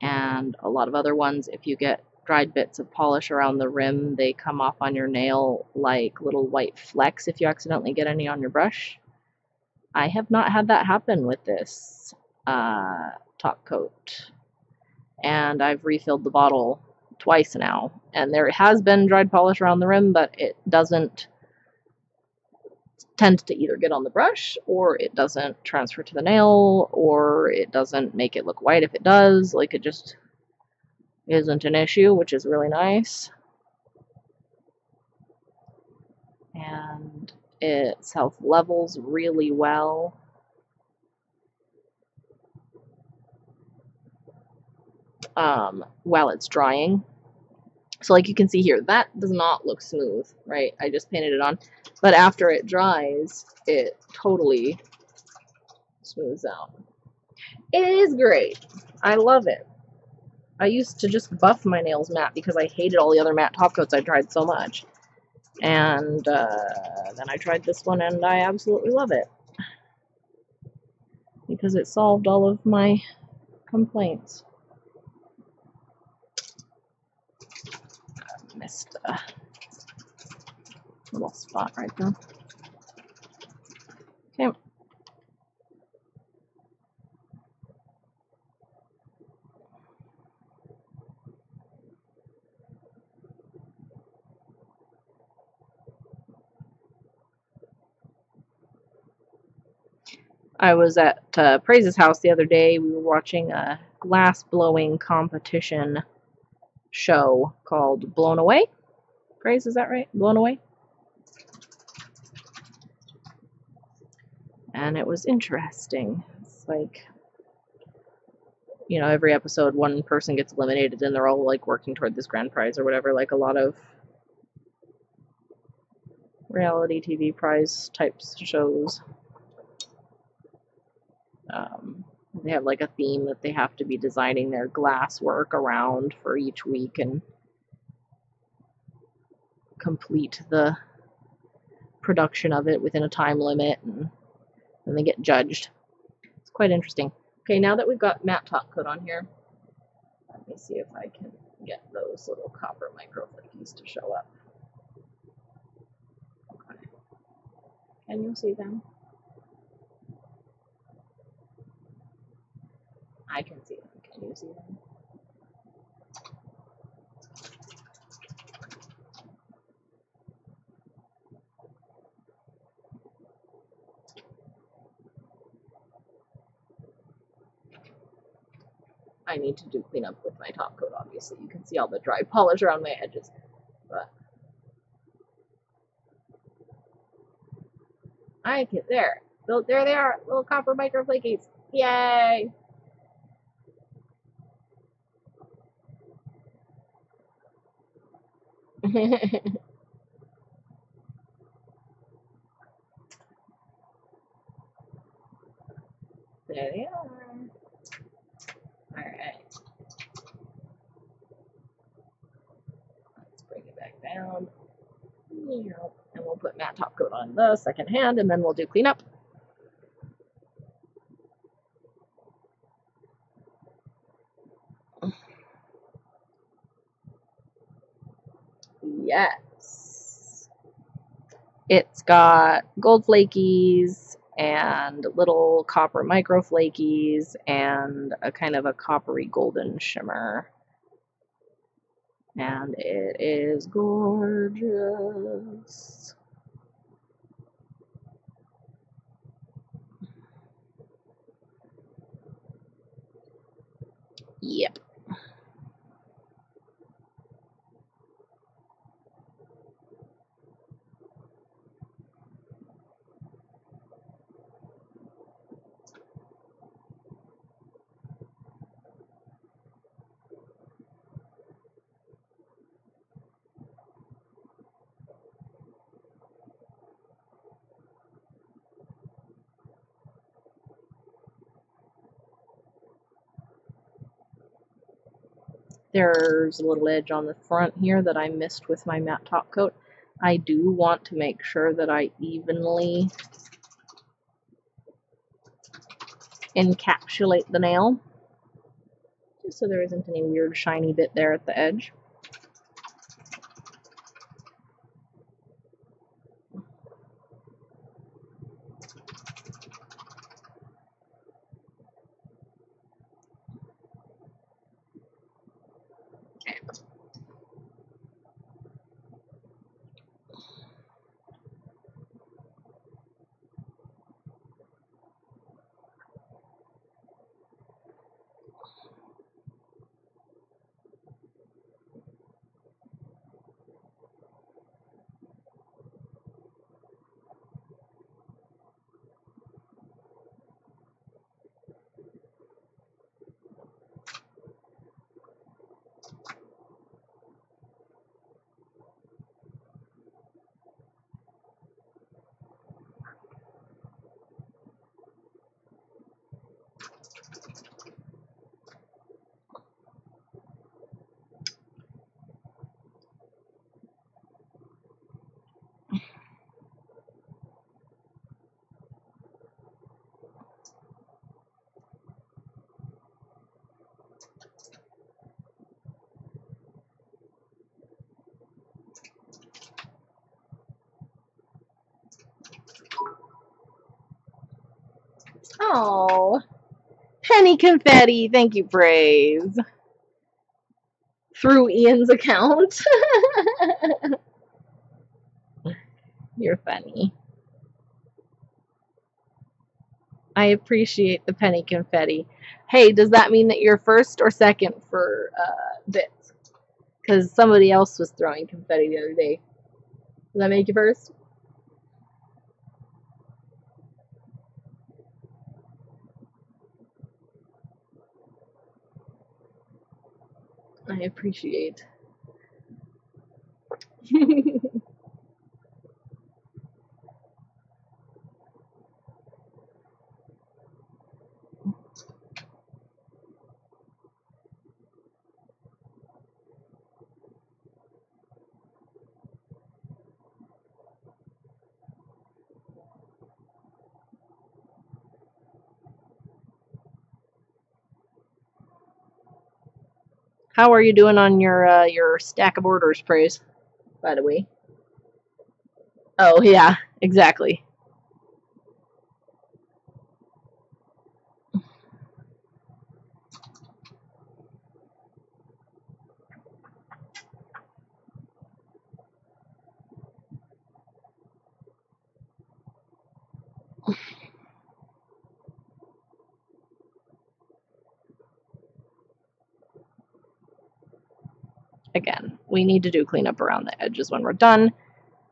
And a lot of other ones, if you get dried bits of polish around the rim, they come off on your nail like little white flecks if you accidentally get any on your brush. I have not had that happen with this uh, top coat. And I've refilled the bottle twice now. And there has been dried polish around the rim, but it doesn't tend to either get on the brush or it doesn't transfer to the nail or it doesn't make it look white if it does. Like it just isn't an issue, which is really nice. And it self levels really well. Um, while it's drying. So like you can see here, that does not look smooth, right? I just painted it on. But after it dries, it totally smooths out. It is great. I love it. I used to just buff my nails matte because I hated all the other matte top coats I tried so much. And uh, then I tried this one and I absolutely love it. Because it solved all of my complaints. Missed a little spot right there. Okay. I was at uh, Praise's house the other day. We were watching a glass blowing competition show called Blown Away. Praise, is that right? Blown Away? And it was interesting. It's like you know, every episode one person gets eliminated and they're all like working toward this grand prize or whatever, like a lot of reality TV prize types shows. Um, they have like a theme that they have to be designing their glass work around for each week and complete the production of it within a time limit and then they get judged. It's quite interesting. Okay, now that we've got matte top coat on here, let me see if I can get those little copper microflakies to show up. Okay. Can you see them? I can see them. Can you see them? I need to do cleanup with my top coat, obviously. You can see all the dry polish around my edges. But I can there. So there they are, little copper microflakies. Yay! [LAUGHS] there they are. Alright. Let's bring it back down. And we'll put matte top coat on the second hand and then we'll do cleanup. Yes. It's got gold flakies and little copper micro flakies and a kind of a coppery golden shimmer. And it is gorgeous. Yep. There's a little edge on the front here that I missed with my matte top coat. I do want to make sure that I evenly encapsulate the nail, just so there isn't any weird shiny bit there at the edge. Oh, confetti. Thank you, Praise. Through Ian's account. [LAUGHS] You're funny. I appreciate the penny confetti. Hey, does that mean that you're first or second for uh, bits? Because somebody else was throwing confetti the other day. Does that make you first? I appreciate. [LAUGHS] How are you doing on your uh, your stack of orders, praise? By the way. Oh yeah, exactly. Again, we need to do cleanup around the edges when we're done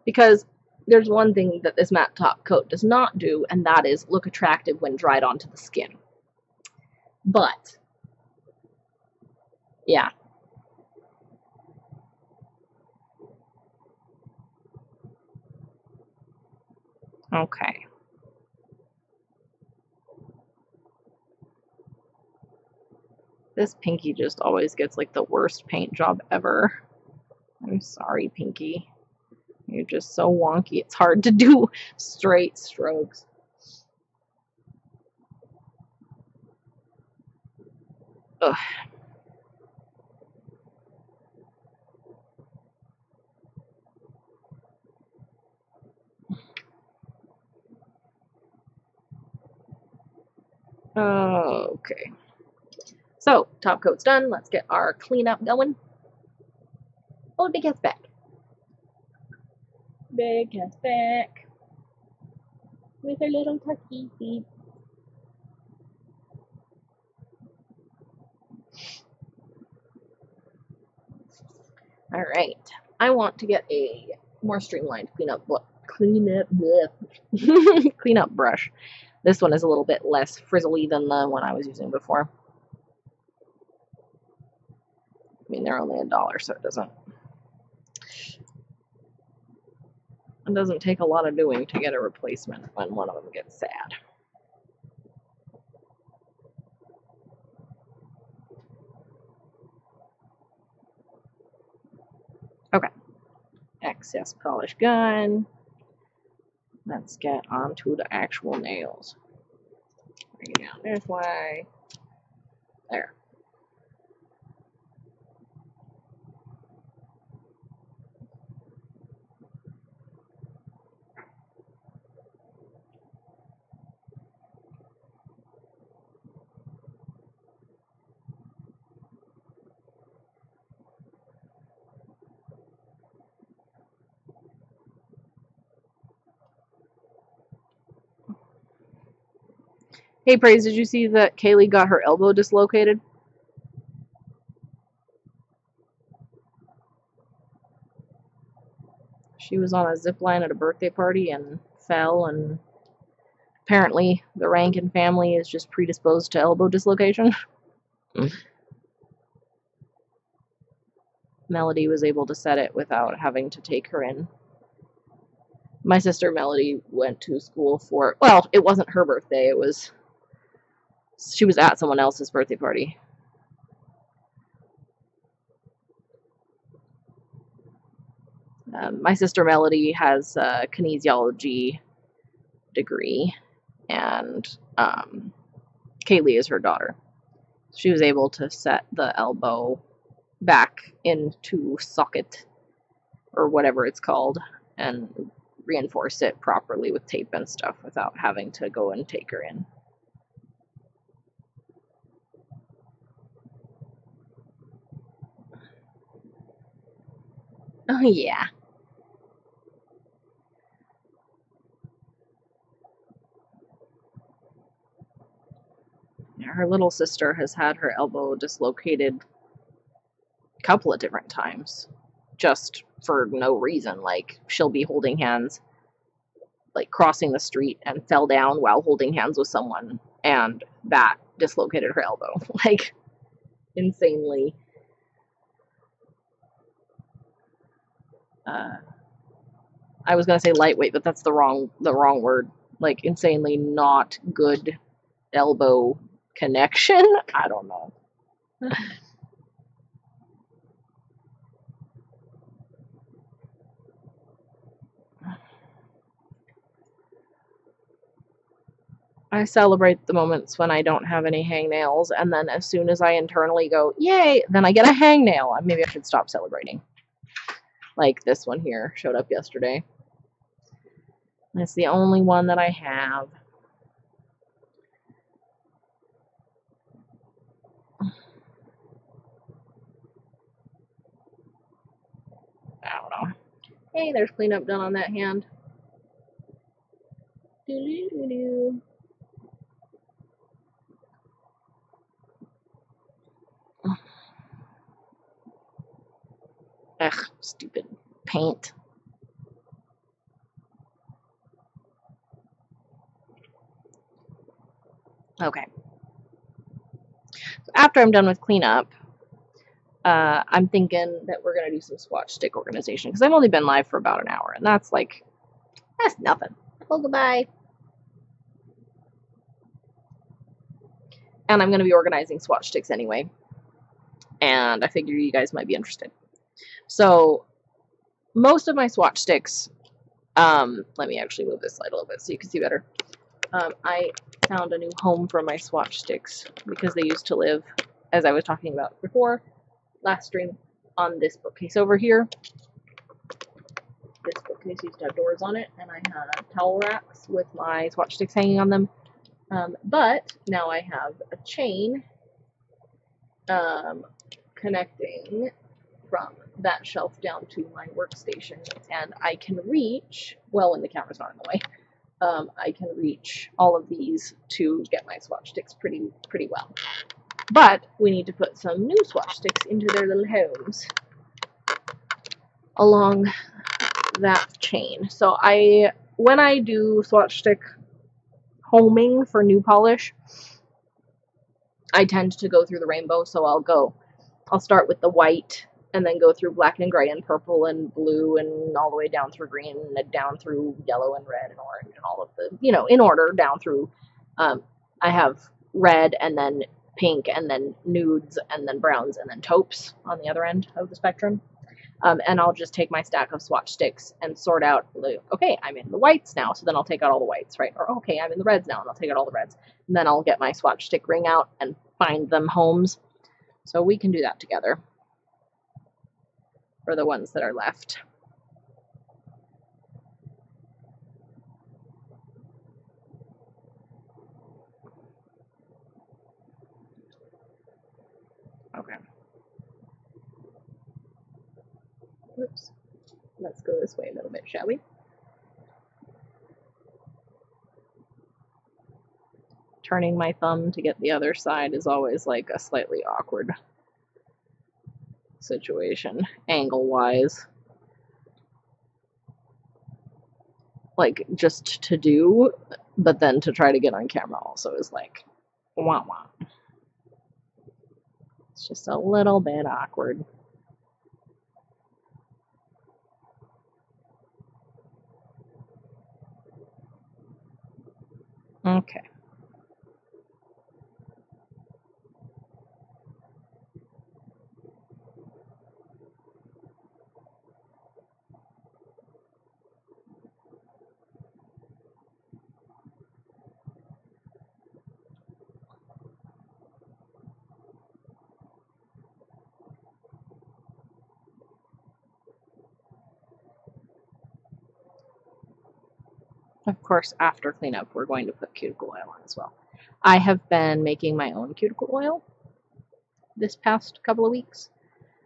because there's one thing that this matte top coat does not do, and that is look attractive when dried onto the skin. But, yeah. Okay. This Pinky just always gets like the worst paint job ever. I'm sorry, Pinky. You're just so wonky. It's hard to do straight strokes. Ugh. Okay. So, top coat's done. Let's get our cleanup going. Oh, Big Cat's back. Big Cat's back. With her little tucky feet. Alright. I want to get a more streamlined cleanup cleanup [LAUGHS] cleanup brush. This one is a little bit less frizzly than the one I was using before. I mean, they're only a dollar, so it doesn't it doesn't take a lot of doing to get a replacement when one of them gets sad. Okay. Excess polish gun. Let's get onto the actual nails. Bring it down this way. There. Hey, Praise, did you see that Kaylee got her elbow dislocated? She was on a zip line at a birthday party and fell, and apparently the Rankin family is just predisposed to elbow dislocation. [LAUGHS] Melody was able to set it without having to take her in. My sister Melody went to school for, well, it wasn't her birthday, it was she was at someone else's birthday party. Um, my sister Melody has a kinesiology degree, and um, Kaylee is her daughter. She was able to set the elbow back into socket or whatever it's called and reinforce it properly with tape and stuff without having to go and take her in. Oh, yeah. Her little sister has had her elbow dislocated a couple of different times just for no reason. Like, she'll be holding hands, like crossing the street, and fell down while holding hands with someone, and that dislocated her elbow. [LAUGHS] like, insanely uh, I was gonna say lightweight, but that's the wrong the wrong word. Like insanely not good elbow connection. [LAUGHS] I don't know. [LAUGHS] I celebrate the moments when I don't have any hangnails, and then as soon as I internally go, yay, then I get a hangnail. Maybe I should stop celebrating. Like this one here showed up yesterday. It's the only one that I have. [SIGHS] I don't know. Hey, there's cleanup done on that hand. Doo -doo -doo Ugh, stupid paint. Okay. So after I'm done with cleanup, uh, I'm thinking that we're going to do some swatch stick organization because I've only been live for about an hour, and that's like, that's nothing. Well, goodbye. And I'm going to be organizing swatch sticks anyway, and I figure you guys might be interested. So, most of my swatch sticks, um, let me actually move this slide a little bit so you can see better. Um, I found a new home for my swatch sticks because they used to live, as I was talking about before, last stream, on this bookcase over here. This bookcase used to have doors on it, and I had towel racks with my swatch sticks hanging on them. Um, but now I have a chain um, connecting from that shelf down to my workstation, and I can reach, well, when the camera's not in the way, um, I can reach all of these to get my swatch sticks pretty pretty well. But we need to put some new swatch sticks into their little homes along that chain. So I, when I do swatch stick homing for new polish, I tend to go through the rainbow. So I'll go, I'll start with the white and then go through black and gray and purple and blue and all the way down through green and down through yellow and red and orange and all of the, you know, in order down through. Um, I have red and then pink and then nudes and then browns and then taupes on the other end of the spectrum. Um, and I'll just take my stack of swatch sticks and sort out, okay, I'm in the whites now, so then I'll take out all the whites, right? Or, okay, I'm in the reds now, and I'll take out all the reds. And then I'll get my swatch stick ring out and find them homes. So we can do that together for the ones that are left. Okay. Oops. Let's go this way a little bit, shall we? Turning my thumb to get the other side is always like a slightly awkward situation, angle wise. Like, just to do, but then to try to get on camera also is like, wah wah. It's just a little bit awkward. Okay. Of course, after cleanup, we're going to put cuticle oil on as well. I have been making my own cuticle oil this past couple of weeks.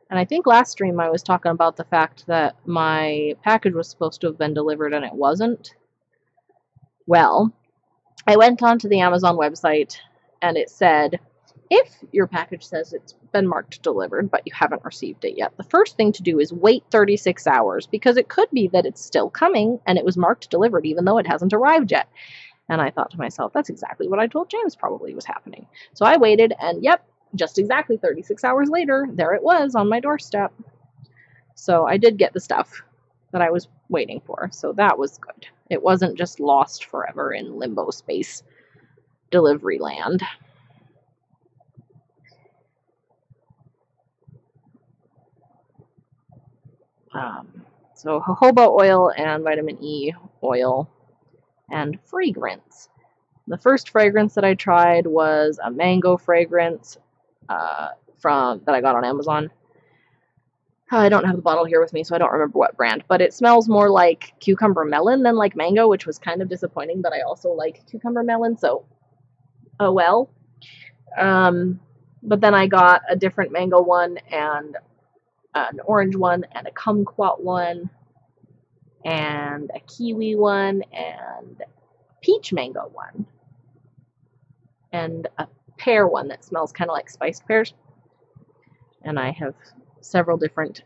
And I think last stream I was talking about the fact that my package was supposed to have been delivered and it wasn't. Well, I went onto the Amazon website and it said if your package says it's been marked delivered, but you haven't received it yet, the first thing to do is wait 36 hours because it could be that it's still coming and it was marked delivered even though it hasn't arrived yet. And I thought to myself, that's exactly what I told James probably was happening. So I waited, and yep, just exactly 36 hours later, there it was on my doorstep. So I did get the stuff. that I was waiting for. So that was good. It wasn't just lost forever in limbo space delivery land. Um, so jojoba oil and vitamin E oil and fragrance. The first fragrance that I tried was a mango fragrance uh, from that I got on Amazon. I don't have the bottle here with me, so I don't remember what brand, but it smells more like cucumber melon than like mango, which was kind of disappointing, but I also like cucumber melon, so oh well. Um, but then I got a different mango one and an orange one and a kumquat one and a kiwi one and peach mango one and a pear one that smells kind of like spiced pears. And I have several different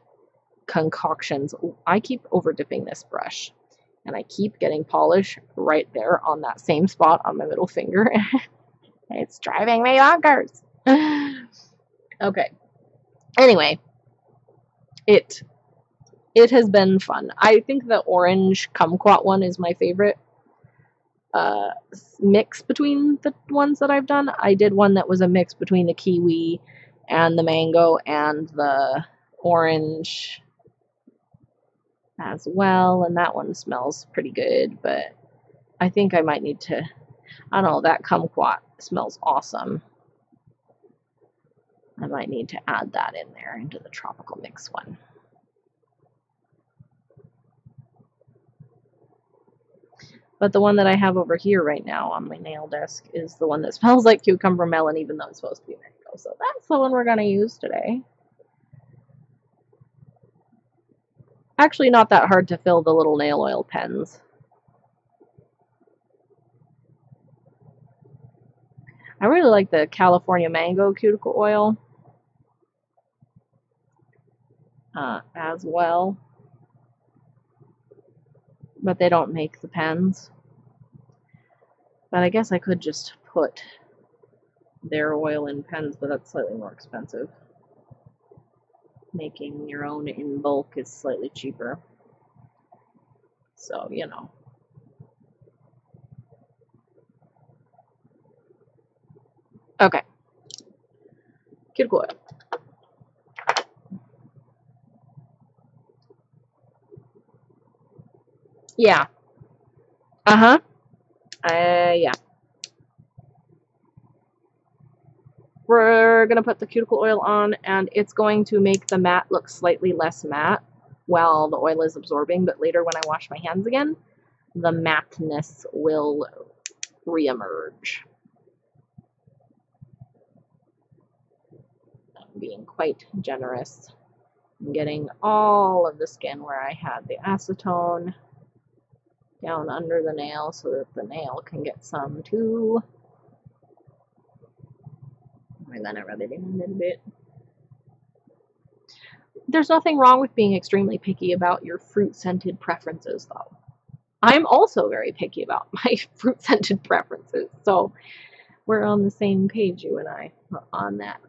concoctions. I keep over dipping this brush and I keep getting polish right there on that same spot on my middle finger. [LAUGHS] it's driving me bonkers. [LAUGHS] okay. Anyway, it it has been fun. I think the orange kumquat one is my favorite uh, mix between the ones that I've done. I did one that was a mix between the kiwi and the mango and the orange as well, and that one smells pretty good, but I think I might need to, I don't know, that kumquat smells awesome. I might need to add that in there into the tropical mix one. But the one that I have over here right now on my nail desk is the one that smells [LAUGHS] like cucumber melon, even though it's supposed to be mango. So that's the one we're going to use today. Actually, not that hard to fill the little nail oil pens. I really like the California Mango Cuticle Oil uh, as well but they don't make the pens. But I guess I could just put their oil in pens, but that's slightly more expensive. Making your own in bulk is slightly cheaper. So, you know. Okay. Cuticle oil. Yeah. Uh-huh. Uh, yeah. We're going to put the cuticle oil on, and it's going to make the matte look slightly less matte while the oil is absorbing, but later when I wash my hands again, the matteness will reemerge. I'm being quite generous. I'm getting all of the skin where I had the acetone down under the nail so that the nail can get some too. I'm gonna rub it in a little bit. There's nothing wrong with being extremely picky about your fruit scented preferences, though. I'm also very picky about [LAUGHS] my fruit scented preferences, so we're on the same page, you and I, on that.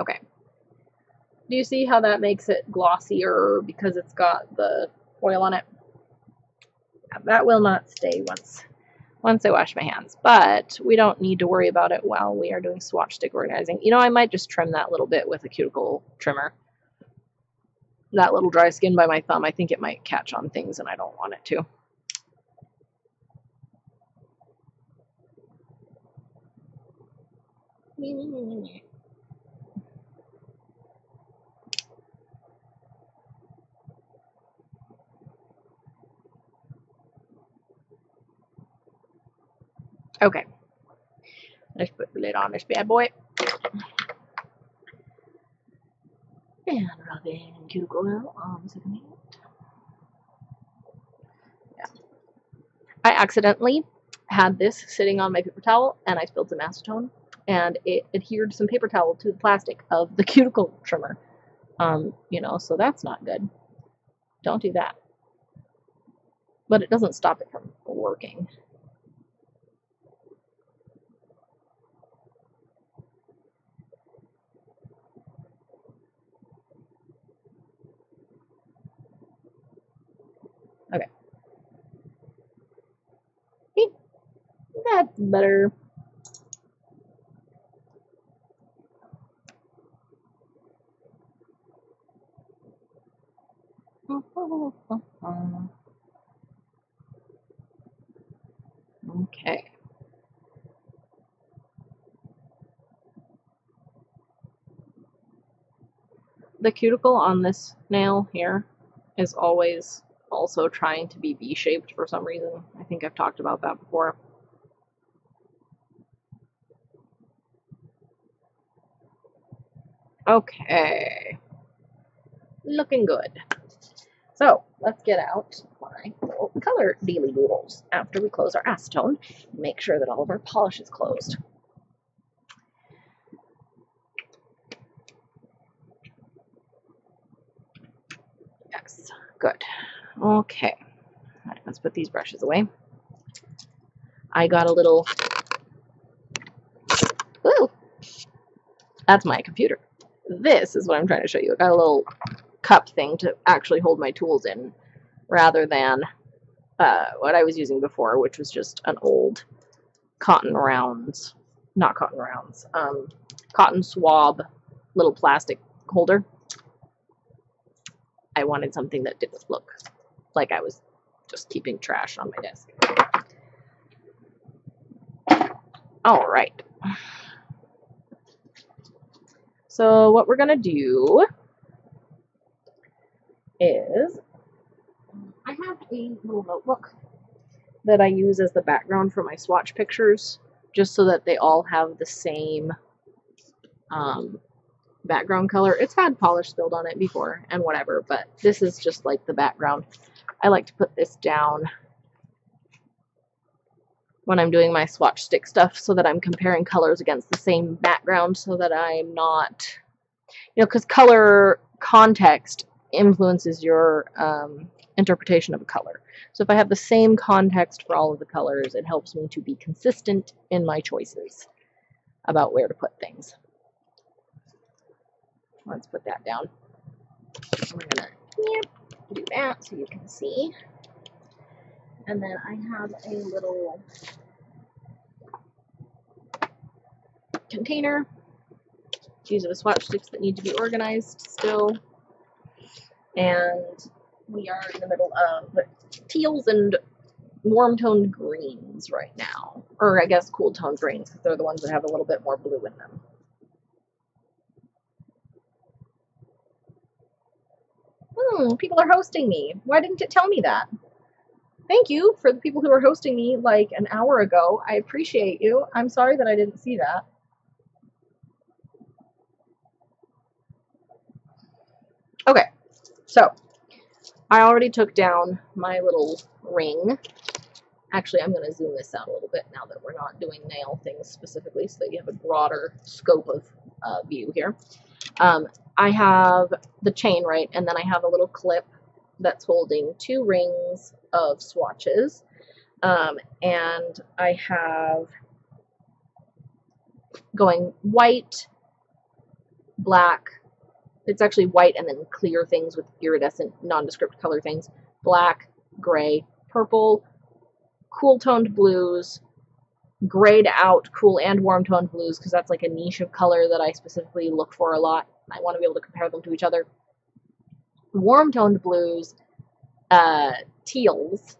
Okay. Do you see how that makes it glossier because it's got the oil on it? That will not stay once once I wash my hands, but we don't need to worry about it while we are doing swatch stick organizing. You know, I might just trim that little bit with a cuticle trimmer. That little dry skin by my thumb, I think it might catch on things and I don't want it to. Mm. Okay. Let's put the lid on this bad boy. And rub in cuticle oil on the second Yeah. I accidentally had this sitting on my paper towel and I spilled some acetone and it adhered some paper towel to the plastic of the [LAUGHS] cuticle trimmer. Um, you know, so that's not good. Don't do that. But it doesn't stop it from working. Okay. That's better. Okay. The cuticle on this nail here is always also trying to be V-shaped for some reason. I think I've talked about that before. Okay. Looking good. So, let's get out my little color dealy doodles after we close our acetone. Make sure that all of our polish is closed. Yes, good. Okay. Let's put these brushes away. I got a little... Ooh! That's my computer. This is what I'm trying to show you. I got a little cup thing to actually hold my tools in rather than uh, what I was using before, which was just an old cotton rounds, not cotton rounds, um, cotton swab little plastic holder. I wanted something that didn't look like I was just keeping trash on my desk. All right. So what we're going to do is I have a little notebook that I use as the background for my swatch pictures just so that they all have the same um, background color. It's had polish spilled on it before and whatever, but this is just like the background. I like to put this down when I'm doing my swatch stick stuff so that I'm comparing colors against the same background so that I'm not, you know, because color context influences your um, interpretation of a color. So if I have the same context for all of the colors, it helps me to be consistent in my choices about where to put things. Let's put that down. We're gonna do that so you can see. And then I have a little container. These are the swatch sticks that need to be organized still. And we are in the middle of teals and warm toned greens right now. Or I guess cool toned greens because they're the ones that have a little bit more blue in them. Hmm, people are hosting me. Why didn't it tell me that? Thank you for the people who were hosting me like an hour ago. I appreciate you. I'm sorry that I didn't see that. Okay, so I already took down my little ring. Actually, I'm going to zoom this out a little bit now that we're not doing nail things specifically so that you have a broader scope of uh, view here. Um, I have the chain, right, and then I have a little clip that's holding two rings of swatches. Um, and I have going white, black, it's actually white and then clear things with iridescent nondescript color things. Black, gray, purple, cool toned blues, grayed out cool and warm toned blues because that's like a niche of color that I specifically look for a lot. I want to be able to compare them to each other. Warm toned blues, uh, teals,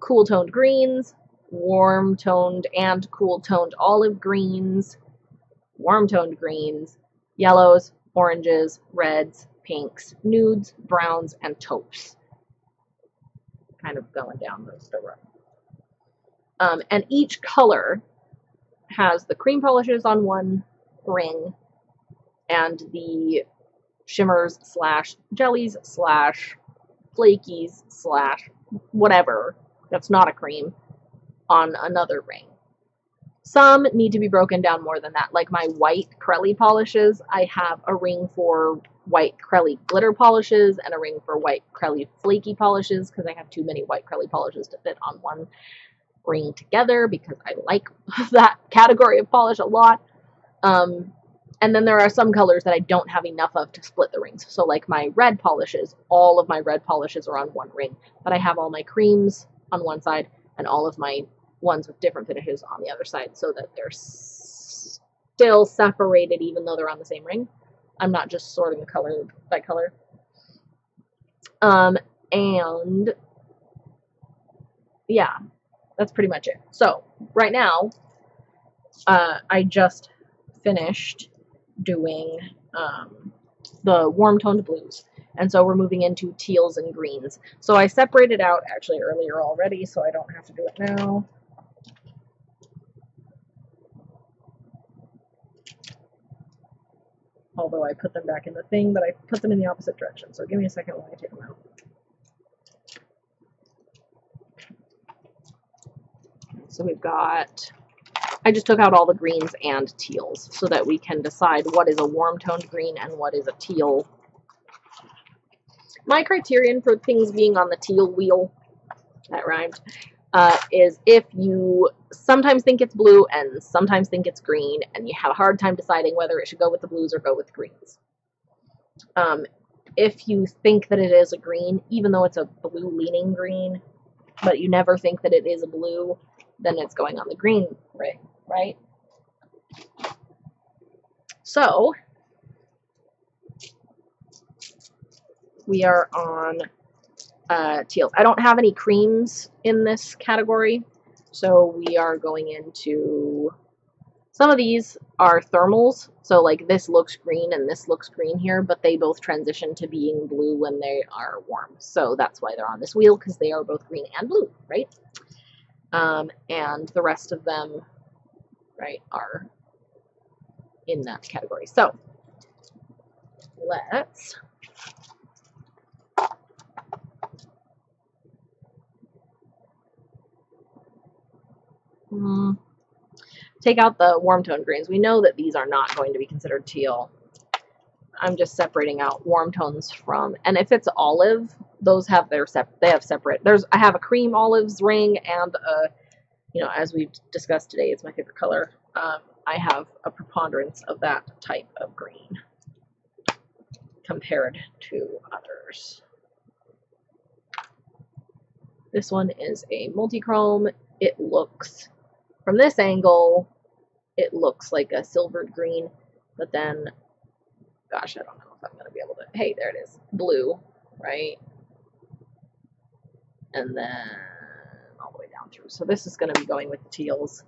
cool toned greens, warm toned and cool toned olive greens, warm toned greens, yellows, oranges, reds, pinks, nudes, browns, and taupes. Kind of going down the row. Um, and each color has the cream polishes on one ring and the shimmers slash jellies slash flakies slash whatever that's not a cream on another ring. Some need to be broken down more than that. Like my white crelly polishes, I have a ring for white crelly glitter polishes and a ring for white crelly flaky polishes because I have too many white crelly polishes to fit on one ring together because I like [LAUGHS] that category of polish a lot. Um, and then there are some colors that I don't have enough of to split the rings. So like my red polishes, all of my red polishes are on one ring, but I have all my creams on one side and all of my ones with different finishes on the other side so that they're still separated even though they're on the same ring. I'm not just sorting the color by color. Um, and yeah, that's pretty much it. So right now, uh, I just finished doing um, the warm toned blues. And so we're moving into teals and greens. So I separated out actually earlier already, so I don't have to do it now. Although I put them back in the thing, but I put them in the opposite direction. So give me a second while I take them out. So we've got I just took out all the greens and teals so that we can decide what is a warm toned green and what is a teal. My criterion for things being on the teal wheel, that rhymed, uh, is if you sometimes think it's blue and sometimes think it's green and you have a hard time deciding whether it should go with the blues or go with greens. Um, if you think that it is a green, even though it's a blue leaning green, but you never think that it is a blue, then it's going on the green ring right? So, we are on uh, teals. I don't have any creams in this category, so we are going into some of these are thermals, so like this looks green and this looks green here, but they both transition to being blue when they are warm. So that's why they're on this wheel, because they are both green and blue, right? Um, and the rest of them right, are in that category. So let's mm, take out the warm tone greens. We know that these are not going to be considered teal. I'm just separating out warm tones from, and if it's olive, those have their sep they have separate. There's I have a cream olives ring and a you know, as we've discussed today, it's my favorite color. Um, I have a preponderance of that type of green compared to others. This one is a multi-chrome. It looks, from this angle, it looks like a silvered green, but then, gosh, I don't know if I'm going to be able to, hey, there it is, blue, right? And then down through. So this is going to be going with the teals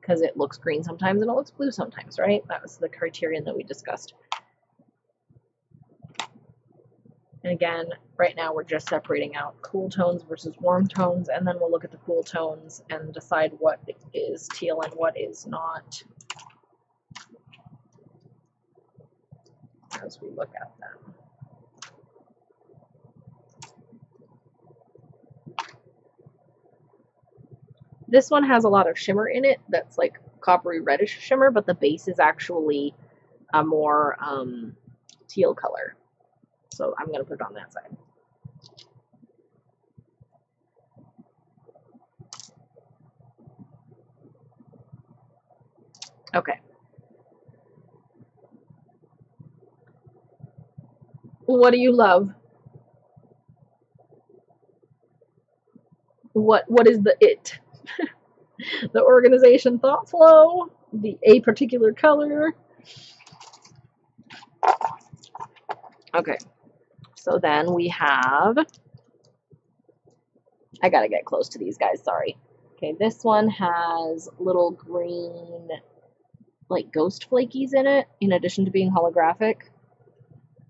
because it looks green sometimes and it looks blue sometimes, right? That was the criterion that we discussed. And again, right now we're just separating out cool tones versus warm tones, and then we'll look at the cool tones and decide what is teal and what is not as we look at them. This one has a lot of shimmer in it that's like coppery reddish shimmer, but the base is actually a more um, teal color. So I'm going to put it on that side. Okay. What do you love? What what is the it? [LAUGHS] the organization thought flow, the a particular color. Okay, so then we have, I gotta get close to these guys, sorry. Okay, this one has little green, like ghost flakies in it, in addition to being holographic.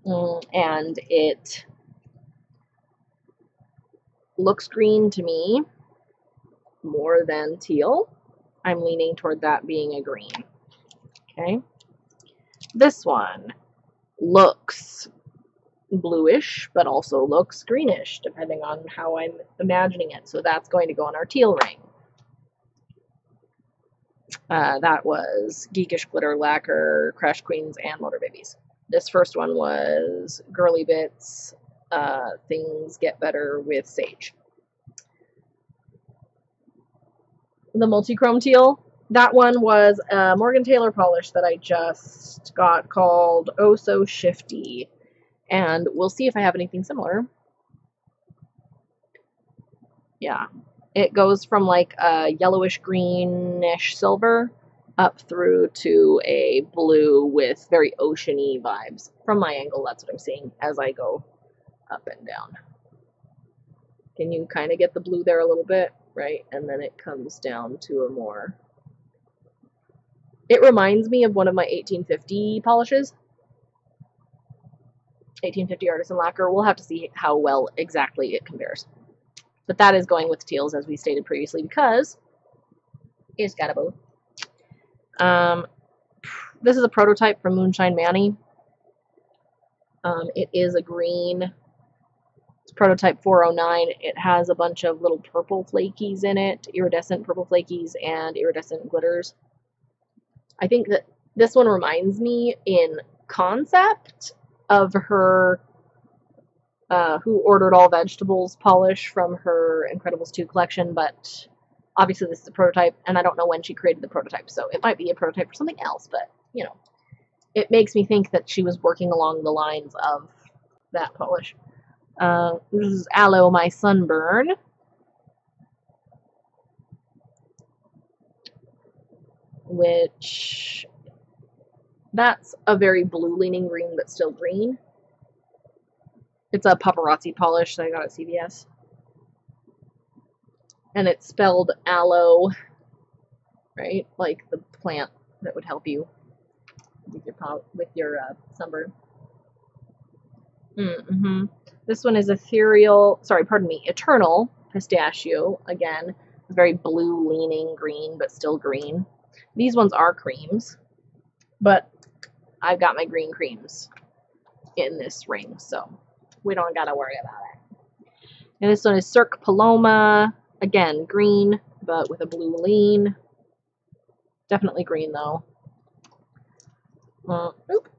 Mm, and it looks green to me more than teal. I'm leaning toward that being a green. Okay. This one looks bluish, but also looks greenish, depending on how I'm imagining it. So that's going to go on our teal ring. Uh, that was Geekish Glitter Lacquer, Crash Queens, and Motor Babies. This first one was Girly Bits, uh, Things Get Better with Sage. The multi-chrome teal, that one was a Morgan Taylor polish that I just got called Oh So Shifty. And we'll see if I have anything similar. Yeah. It goes from like a yellowish greenish silver up through to a blue with very oceany vibes. From my angle, that's what I'm seeing as I go up and down. Can you kind of get the blue there a little bit? Right? And then it comes down to a more... It reminds me of one of my 1850 polishes. 1850 Artisan Lacquer. We'll have to see how well exactly it compares. But that is going with teals, as we stated previously, because it's got a both. Um, this is a prototype from Moonshine Manny. Um, it is a green. It's prototype 409. It has a bunch of little purple flakies in it, iridescent purple flakies and iridescent glitters. I think that this one reminds me in concept of her uh, who ordered all vegetables polish from her Incredibles 2 collection, but obviously this is a prototype, and I don't know when she created the prototype, so it might be a prototype for something else, but, you know, it makes me think that she was working along the lines of that polish. Uh, this is Aloe My Sunburn. Which, that's a very blue leaning green, but still green. It's a paparazzi polish that I got at CVS. And it's spelled aloe, right? Like the plant that would help you with your with your uh, sunburn. Mm-hmm. This one is ethereal, sorry, pardon me, eternal pistachio. Again, very blue leaning green, but still green. These ones are creams, but I've got my green creams in this ring, so we don't gotta worry about it. And this one is Cirque Paloma. Again, green, but with a blue lean. Definitely green though. Uh, oop.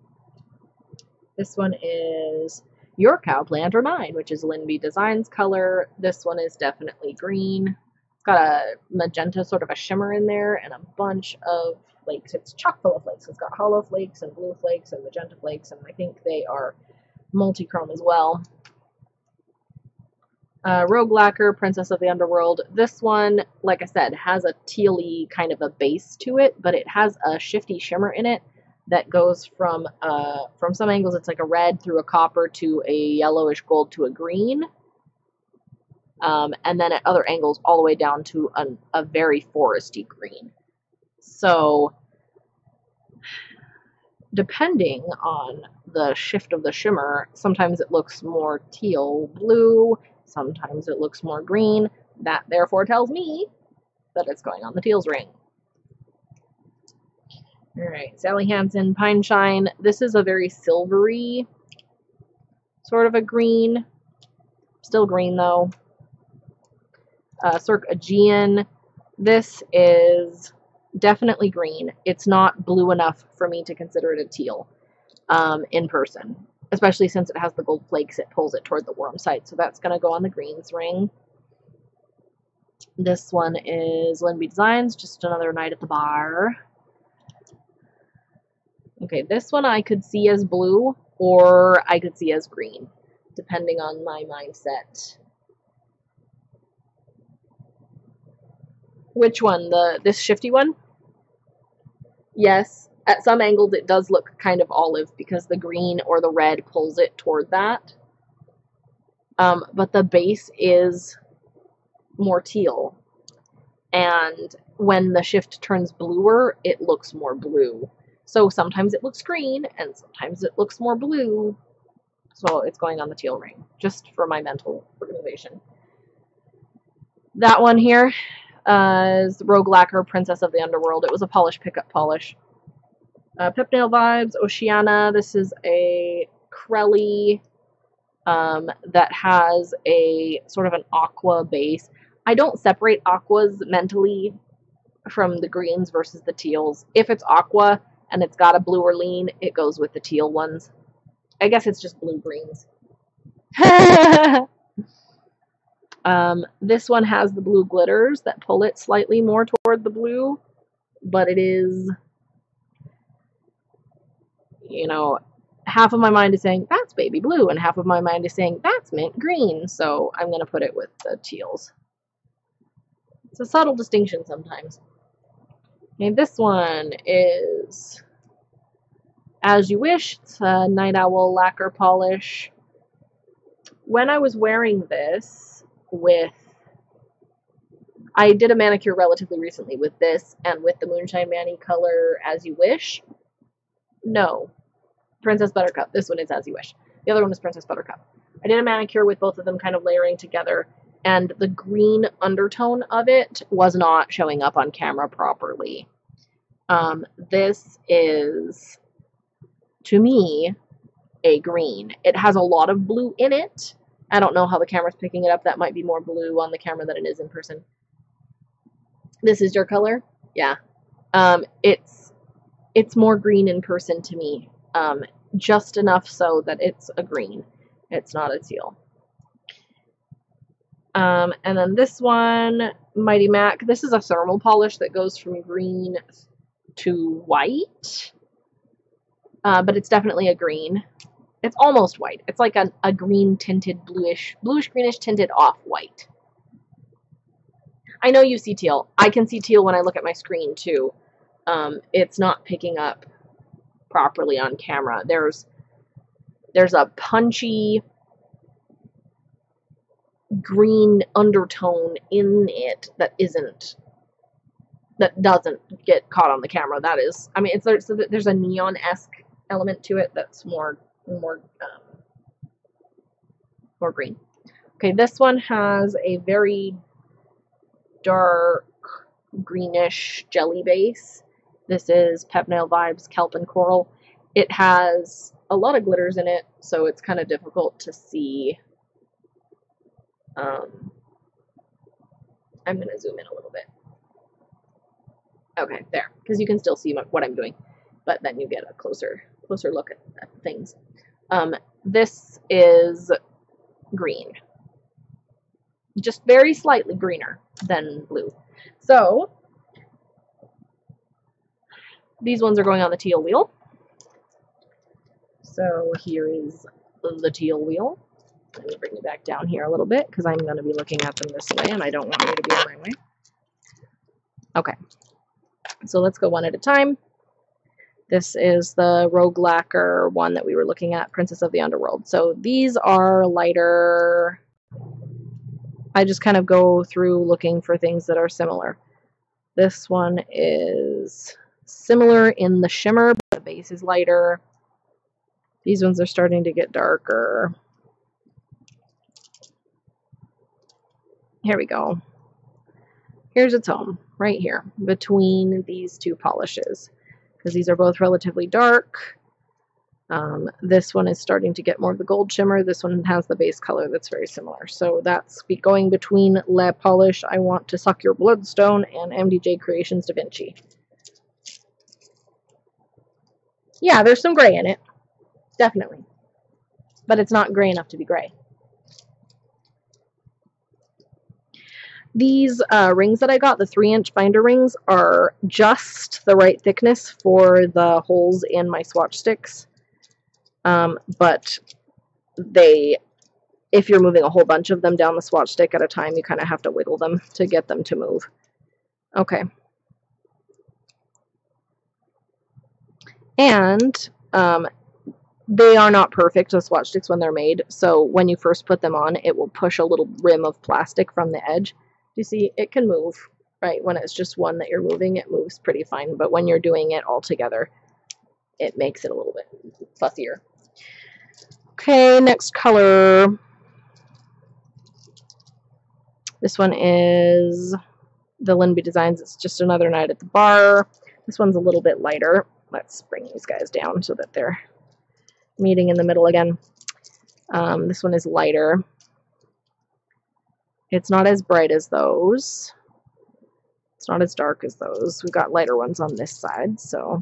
This one is Your Cow Plant or Mine, which is Linby Designs color. This one is definitely green. It's got a magenta sort of a shimmer in there and a bunch of flakes. It's chock full of flakes. It's got hollow flakes and blue flakes and magenta flakes, and I think they are multi-chrome as well. Uh, Rogue Lacquer, Princess of the Underworld. This one, like I said, has a tealy kind of a base to it, but it has a shifty shimmer in it that goes from uh, from some angles it's like a red through a copper to a yellowish gold to a green. Um, and then at other angles all the way down to an, a very foresty green. So depending on the shift of the shimmer, sometimes it looks more teal blue, sometimes it looks more green. That therefore tells me that it's going on the teals ring. Alright, Sally Hansen, Pine Shine. This is a very silvery sort of a green. Still green though. Uh, Cirque Aegean. This is definitely green. It's not blue enough for me to consider it a teal um, in person, especially since it has the gold flakes. It pulls it toward the warm side, so that's going to go on the greens ring. This one is Linby Designs, just another night at the bar. Okay, this one I could see as blue or I could see as green, depending on my mindset. Which one? The this shifty one? Yes, at some angles it does look kind of olive because the green or the red pulls it toward that. Um, but the base is more teal. And when the shift turns bluer, it looks more blue. So sometimes it looks green and sometimes it looks more blue. So it's going on the teal ring, just for my mental organization. That one here uh, is Rogue Lacquer Princess of the Underworld. It was a polish pickup polish. Uh, Nail Vibes, Oceana. This is a Crelly um, that has a sort of an aqua base. I don't separate aquas mentally from the greens versus the teals. If it's aqua and it's got a bluer lean, it goes with the teal ones. I guess it's just blue greens. [LAUGHS] um, this one has the blue glitters that pull it slightly more toward the blue, but it is, you know, half of my mind is saying that's baby blue, and half of my mind is saying that's mint green. So I'm going to put it with the teals. It's a subtle distinction sometimes. Okay, this one is As You Wish. It's a Night Owl lacquer polish. When I was wearing this with I did a manicure relatively recently with this and with the Moonshine Manny color As You Wish. No, Princess Buttercup. This one is As You Wish. The other one is Princess Buttercup. I did a manicure with both of them kind of layering together, and the green undertone of it was not showing up on camera properly. Um, this is, to me, a green. It has a lot of blue in it. I don't know how the camera's picking it up. That might be more blue on the camera than it is in person. This is your color? Yeah. Um, it's it's more green in person to me um, just enough so that it's a green. It's not a teal. Um, and then this one, Mighty Mac. This is a thermal polish that goes from green to white. Uh, but it's definitely a green. It's almost white. It's like a, a green tinted bluish, bluish greenish tinted off white. I know you see teal. I can see teal when I look at my screen too. Um, it's not picking up properly on camera. There's there's a punchy green undertone in it that isn't that doesn't get caught on the camera. That is, I mean, it's there's there's a neon esque element to it that's more more um, more green. Okay, this one has a very dark greenish jelly base this is Pep Nail Vibes Kelp and Coral. It has a lot of glitters in it, so it's kind of difficult to see. Um, I'm going to zoom in a little bit. Okay, there, because you can still see what I'm doing, but then you get a closer closer look at, at things. Um, this is green, just very slightly greener than blue. So these ones are going on the teal wheel. So here is the teal wheel. Let me bring you back down here a little bit because I'm going to be looking at them this way and I don't want you to be in my way. Okay, so let's go one at a time. This is the Rogue Lacquer one that we were looking at, Princess of the Underworld. So these are lighter. I just kind of go through looking for things that are similar. This one is similar in the shimmer, but the base is lighter. These ones are starting to get darker. Here we go. Here's its home, right here, between these two polishes. Because these are both relatively dark. Um, this one is starting to get more of the gold shimmer. This one has the base color that's very similar. So that's going between Le Polish, I Want to Suck Your Bloodstone, and MDJ Creations Da Vinci. Yeah, there's some gray in it. Definitely. But it's not gray enough to be gray. These uh, rings that I got, the 3-inch binder rings, are just the right thickness for the holes in my swatch sticks. Um, but they, if you're moving a whole bunch of them down the swatch stick at a time, you kind of have to wiggle them to get them to move. Okay. And um, they are not perfect, the swatch sticks, when they're made. So when you first put them on, it will push a little rim of plastic from the edge. You see, it can move, right? When it's just one that you're moving, it moves pretty fine. But when you're doing it all together, it makes it a little bit fussier. Okay, next color. This one is the Linby Designs. It's just another night at the bar. This one's a little bit lighter. Let's bring these guys down so that they're meeting in the middle again. Um, this one is lighter. It's not as bright as those. It's not as dark as those. We've got lighter ones on this side, so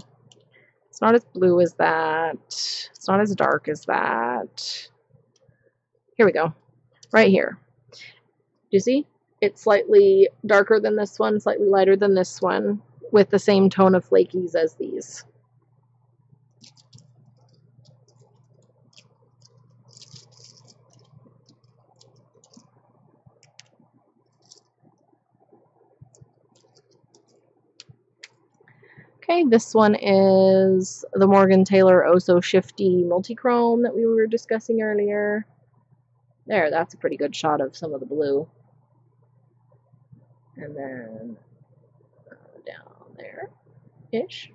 it's not as blue as that. It's not as dark as that. Here we go. Right here. Do you see? It's slightly darker than this one, slightly lighter than this one, with the same tone of flakies as these. Okay, this one is the Morgan Taylor Oh So Shifty Multichrome that we were discussing earlier. There, that's a pretty good shot of some of the blue. And then uh, down there ish.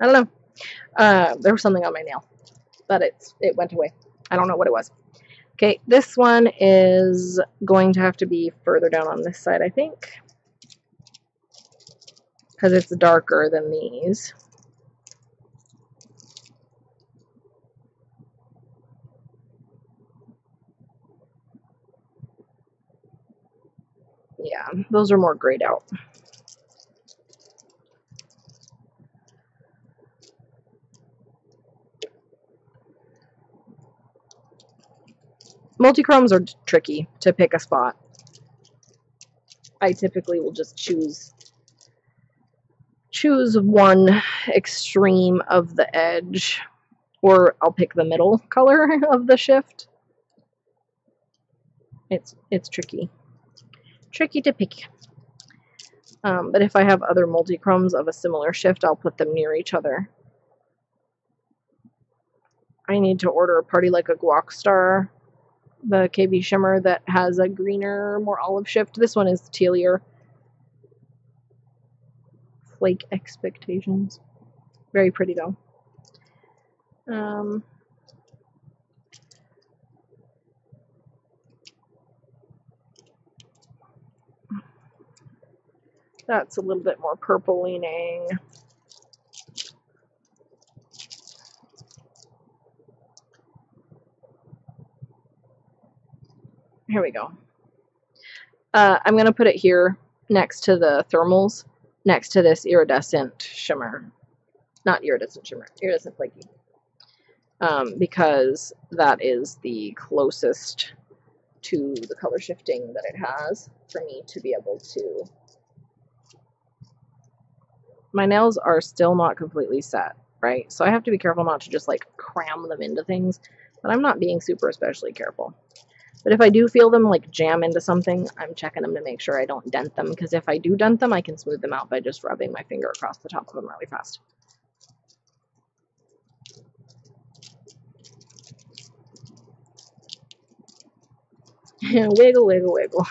I don't know. Uh, there was something on my nail, but it's it went away. I don't know what it was. Okay, this one is going to have to be further down on this side, I think, because it's darker than these. Yeah, those are more grayed out. Multichromes are tricky to pick a spot. I typically will just choose choose one extreme of the edge or I'll pick the middle color [LAUGHS] of the shift. It's it's tricky. Tricky to pick. Um, but if I have other multichromes of a similar shift, I'll put them near each other. I need to order a party like a guac star the KB Shimmer that has a greener, more olive shift. This one is tealier. Flake Expectations. Very pretty though. Um, that's a little bit more purple leaning. Here we go. Uh, I'm going to put it here next to the thermals, next to this iridescent shimmer. Not iridescent shimmer, iridescent flaky. Um, because that is the closest to the color shifting that it has for me to be able to. My nails are still not completely set, right? So I have to be careful not to just like cram them into things, but I'm not being super especially careful. But if I do feel them like jam into something, I'm checking them to make sure I don't dent them. Because if I do dent them, I can smooth them out by just rubbing my finger across the top of them really fast. [LAUGHS] wiggle, wiggle, wiggle.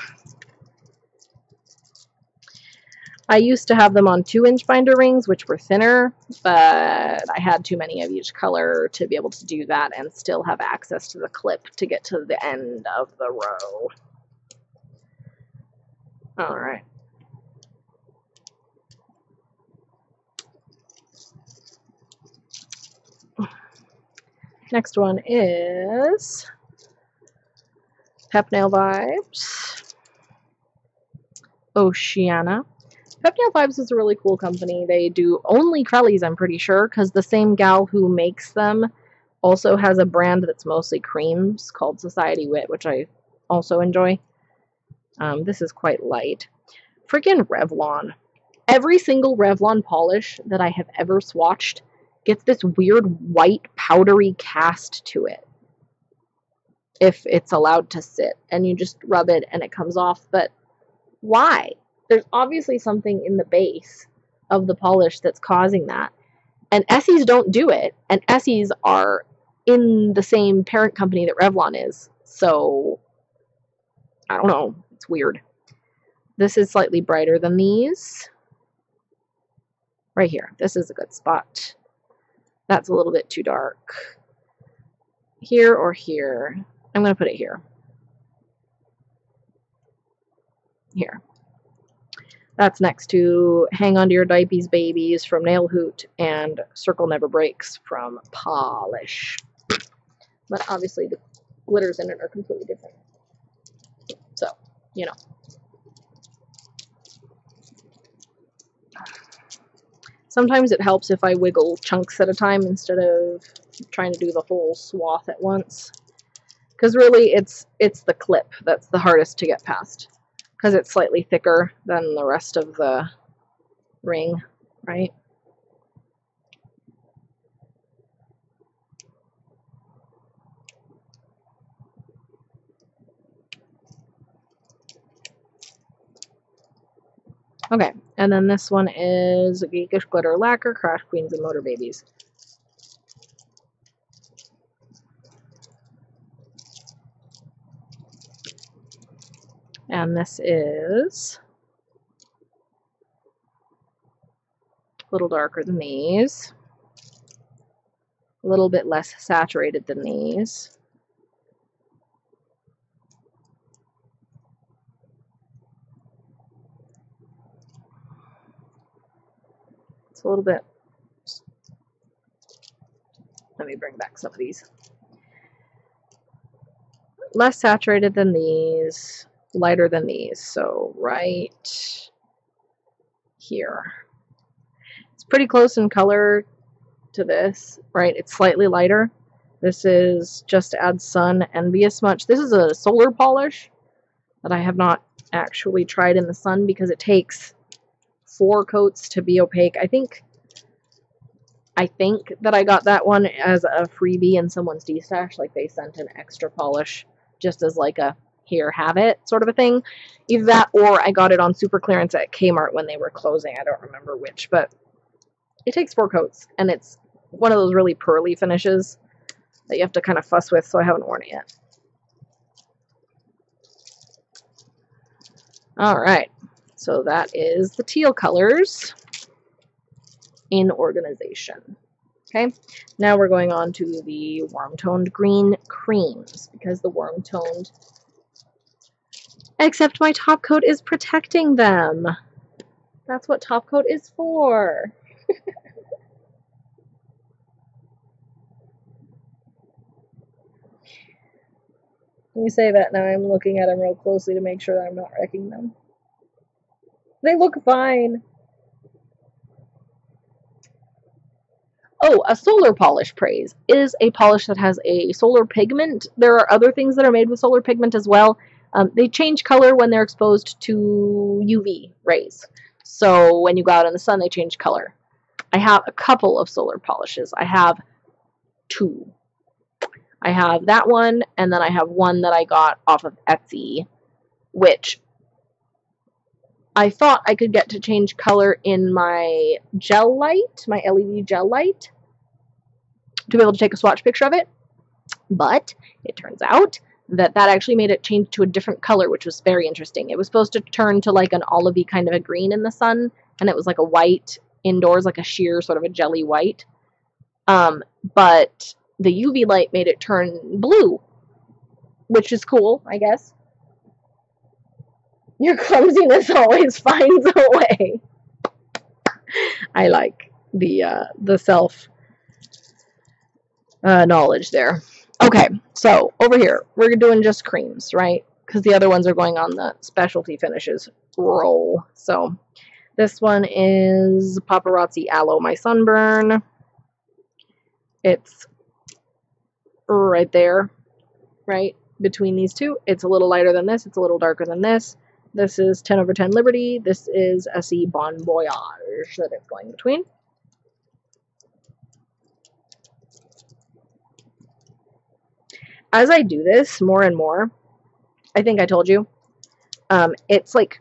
I used to have them on two inch binder rings, which were thinner, but I had too many of each color to be able to do that and still have access to the clip to get to the end of the row. All right. Next one is Pep Nail Vibes, Oceana. Pepnail Vibes is a really cool company. They do only Crellies, I'm pretty sure, because the same gal who makes them also has a brand that's mostly creams called Society Wit, which I also enjoy. Um, this is quite light. Freaking Revlon. Every single Revlon polish that I have ever swatched gets this weird white powdery cast to it. If it's allowed to sit. And you just rub it and it comes off. But why? There's obviously something in the base of the polish that's causing that. And Essies don't do it, and Essies are in the same parent company that Revlon is. So, I don't know. It's weird. This is slightly brighter than these. Right here. This is a good spot. That's a little bit too dark. Here or here. I'm going to put it here. Here. That's next to Hang On to Your Diapies Babies from Nail Hoot and Circle Never Breaks from Polish. But obviously the glitters in it are completely different. So, you know. Sometimes it helps if I wiggle chunks at a time instead of trying to do the whole swath at once. Because really, it's it's the clip that's the hardest to get past. Because it's slightly thicker than the rest of the ring, right? Okay, and then this one is Geekish Glitter Lacquer, Crash Queens, and Motor Babies. And this is a little darker than these, a little bit less saturated than these. It's a little bit. Let me bring back some of these. Less saturated than these, lighter than these. So right here. It's pretty close in color to this, right? It's slightly lighter. This is just add sun envious Much. This is a solar polish that I have not actually tried in the sun because it takes four coats to be opaque. I think I think that I got that one as a freebie in someone's D-stash. Like they sent an extra polish just as like a here, have it sort of a thing. Either that or I got it on super clearance at Kmart when they were closing. I don't remember which, but it takes four coats and it's one of those really pearly finishes that you have to kind of fuss with, so I haven't worn it yet. All right. So that is the teal colors in organization. Okay, now we're going on to the warm-toned green creams because the warm-toned, except my top coat is protecting them. That's what top coat is for. [LAUGHS] you say that now I'm looking at them real closely to make sure that I'm not wrecking them. They look fine. Oh, a solar polish praise is a polish that has a solar pigment. There are other things that are made with solar pigment as well. Um, they change color when they're exposed to UV rays. So when you go out in the sun, they change color. I have a couple of solar polishes. I have two. I have that one, and then I have one that I got off of Etsy, which I thought I could get to change color in my gel light, my LED gel light, to be able to take a swatch picture of it. But it turns out that that actually made it change to a different color, which was very interesting. It was supposed to turn to like an olivey kind of a green in the sun, and it was like a white indoors, like a sheer sort of a jelly white. Um, but the UV light made it turn blue, which is cool, I guess. Your clumsiness [LAUGHS] always finds a way. I like the uh, the self uh, knowledge there. Okay, so over here we're doing just creams, right? Because the other ones are going on the specialty finishes roll. So this one is Paparazzi Aloe My Sunburn. It's right there, right between these two. It's a little lighter than this. It's a little darker than this. This is 10 over 10 Liberty. This is SE Bon Voyage that it's going between. As I do this more and more, I think I told you, um, it's like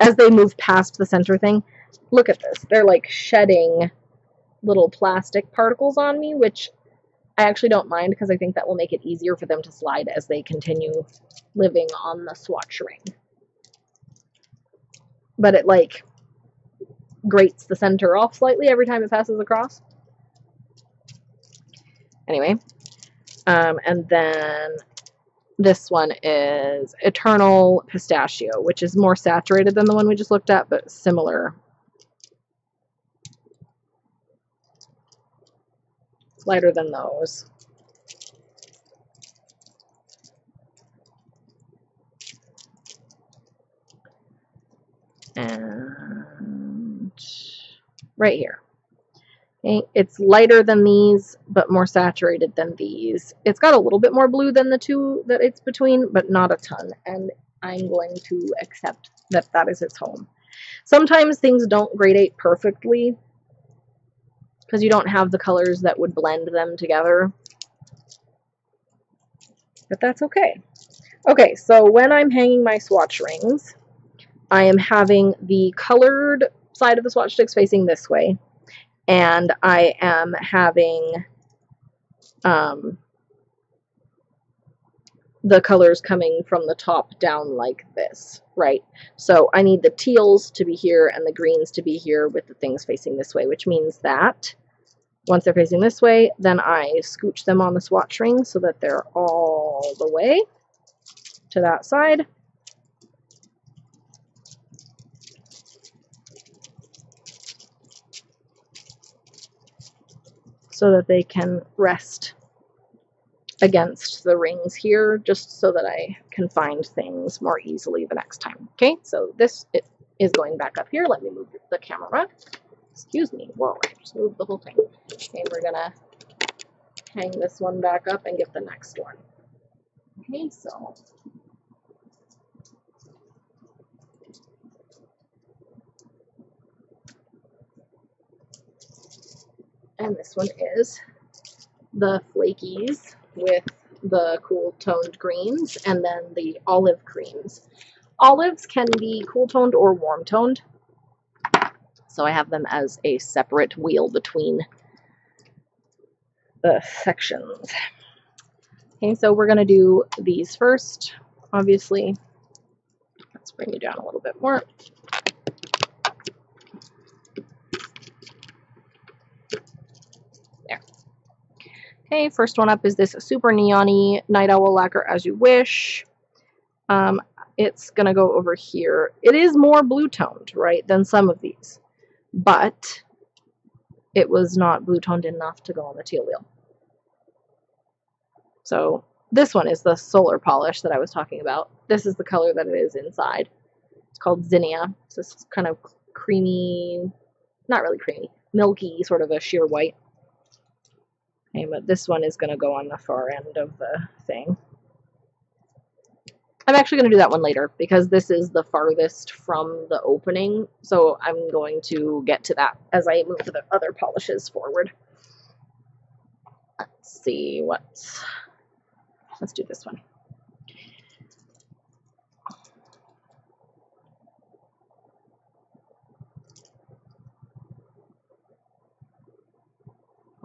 as they move past the center thing, look at this. They're like shedding little plastic particles on me, which I actually don't mind because I think that will make it easier for them to slide as they continue living on the swatch ring but it like grates the center off slightly every time it passes across. Anyway, um, and then this one is Eternal Pistachio, which is more saturated than the one we just looked at, but similar. Lighter than those. And right here. It's lighter than these, but more saturated than these. It's got a little bit more blue than the two that it's between, but not a ton. And I'm going to accept that that is its home. Sometimes things don't gradate perfectly because you don't have the colors that would blend them together. But that's okay. Okay, so when I'm hanging my swatch rings, I am having the colored side of the swatch sticks facing this way and I am having um, the colors coming from the top down like this, right? So I need the teals to be here and the greens to be here with the things facing this way, which means that once they're facing this way, then I scooch them on the swatch ring so that they're all the way to that side. So that they can rest against the rings here just so that I can find things more easily the next time. Okay, so this is going back up here. Let me move the camera. Excuse me. Whoa, I just moved the whole thing. Okay, we're gonna hang this one back up and get the next one. Okay, so and this one is the flakies with the cool toned greens and then the olive creams. Olives can be cool toned or warm toned, so I have them as a separate wheel between the sections. Okay, so we're going to do these first, obviously. Let's bring you down a little bit more. Okay, first one up is this super neon Night Owl Lacquer As You Wish. Um, it's going to go over here. It is more blue toned, right, than some of these. But it was not blue toned enough to go on the teal wheel. So this one is the solar polish that I was talking about. This is the color that it is inside. It's called Zinnia. It's this kind of creamy, not really creamy, milky, sort of a sheer white. But this one is going to go on the far end of the thing. I'm actually going to do that one later because this is the farthest from the opening. So I'm going to get to that as I move the other polishes forward. Let's see what's... Let's do this one.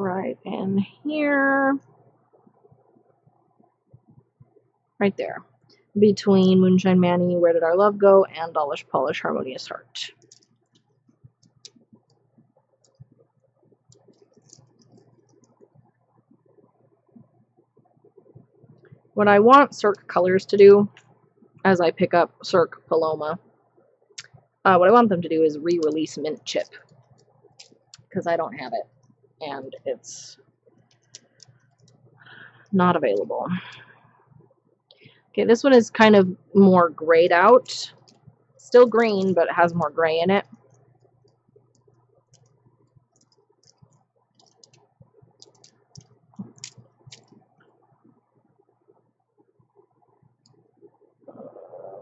Right in here, right there, between Moonshine Manny, Where Did Our Love Go, and Dollish Polish Harmonious Heart. What I want Cirque Colors to do, as I pick up Cirque Paloma, uh, what I want them to do is re-release Mint Chip, because I don't have it and it's not available. Okay, this one is kind of more grayed out. Still green, but it has more gray in it.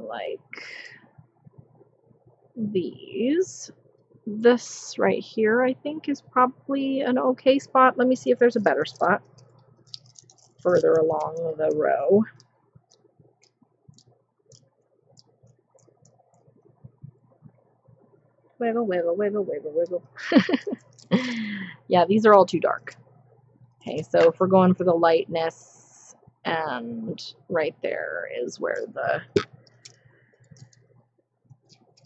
like these this right here, I think, is probably an okay spot. Let me see if there's a better spot further along the row. Wiggle, wiggle, wiggle, wiggle, wiggle. [LAUGHS] yeah, these are all too dark. Okay, so if we're going for the lightness, and right there is where the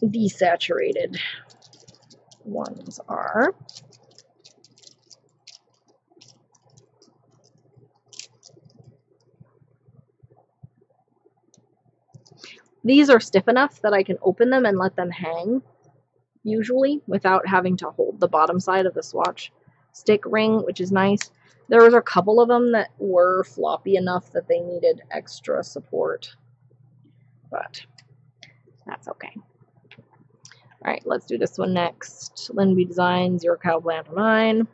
desaturated ones are. these are stiff enough that I can open them and let them hang, usually, without having to hold the bottom side of the swatch stick ring, which is nice. There was a couple of them that were floppy enough that they needed extra support, but that's okay. All right, let's do this one next. Linby Designs, Your Cow Plant Mine.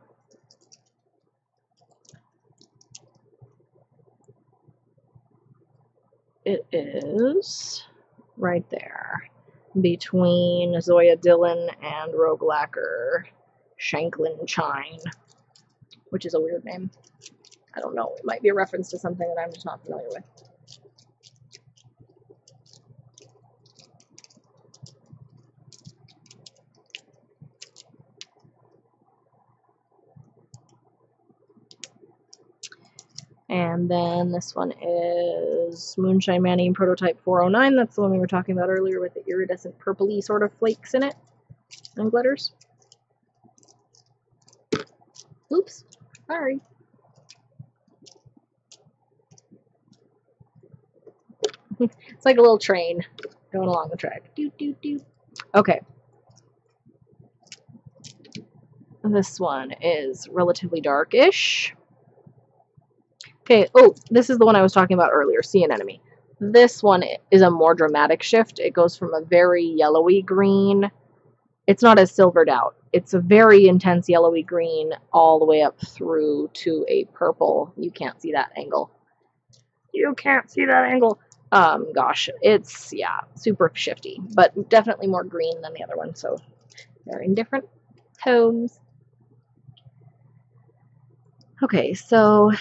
It is right there between Zoya Dillon and Rogue Lacquer Shanklin Chine, which is a weird name. I don't know. It might be a reference to something that I'm just not familiar with. And mm. then this one is Moonshine Manny Prototype 409. That's the one we were talking about earlier with the iridescent purpley sort of flakes in it and glitters. Oops, sorry. [LAUGHS] it's like a little train going along the track. Okay. This one is relatively darkish. Okay, oh, this is the one I was talking about earlier, Sea Anemone. This one is a more dramatic shift. It goes from a very yellowy green. It's not as silvered out. It's a very intense yellowy green all the way up through to a purple. You can't see that angle. You can't see that angle. Um, gosh, it's, yeah, super shifty, but definitely more green than the other one, so they're in different tones. Okay, so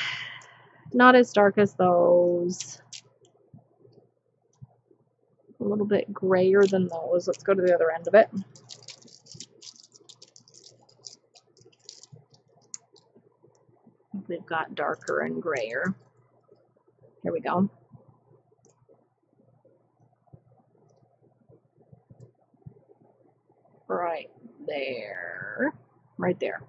not as dark as those. A little bit grayer than those. Let's go to the other end of it. We've got darker and grayer. Here we go. Right there. Right there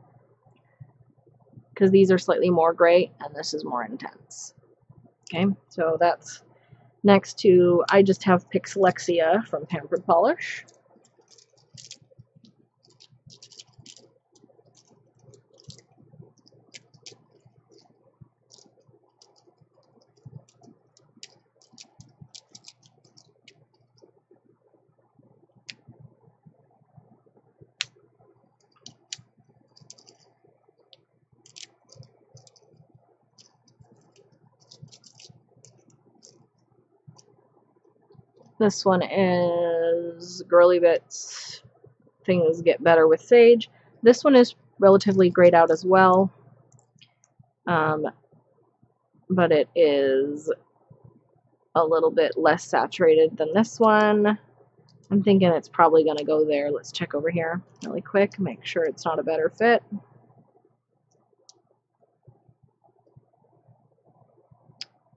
because these are slightly more gray and this is more intense. Okay, so that's next to, I just have Pixelexia from Pampered Polish. This one is Girly Bits. Things get better with Sage. This one is relatively grayed out as well. Um, but it is a little bit less saturated than this one. I'm thinking it's probably going to go there. Let's check over here really quick, make sure it's not a better fit.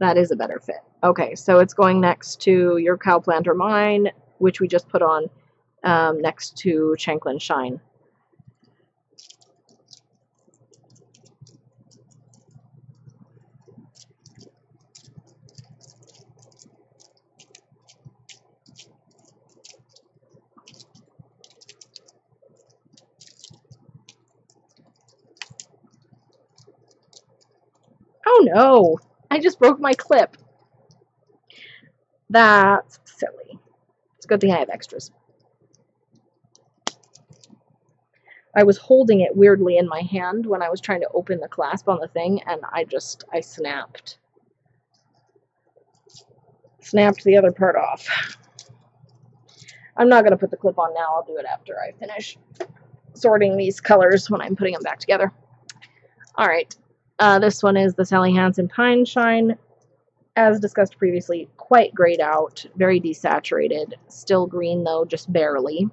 That is a better fit. Okay, so it's going next to your cow planter mine, which we just put on um, next to Shanklin Shine. Oh no! I just broke my clip. That's silly. It's a good thing I have extras. I was holding it weirdly in my hand when I was trying to open the clasp on the thing, and I just, I snapped. Snapped the other part off. I'm not going to put the clip on now. I'll do it after I finish sorting these colors when I'm putting them back together. All right. Uh, this one is the Sally Hansen Pine Shine. As discussed previously, quite grayed out, very desaturated. Still green though, just barely.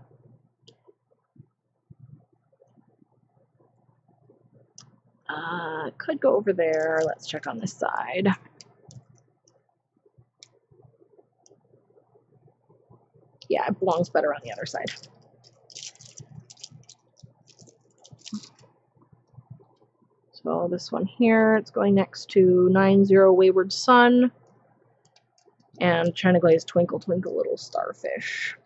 Uh, could go over there. Let's check on this side. Yeah, it belongs better on the other side. So this one here, it's going next to 90 Wayward Sun. And China Glaze Twinkle Twinkle Little Starfish.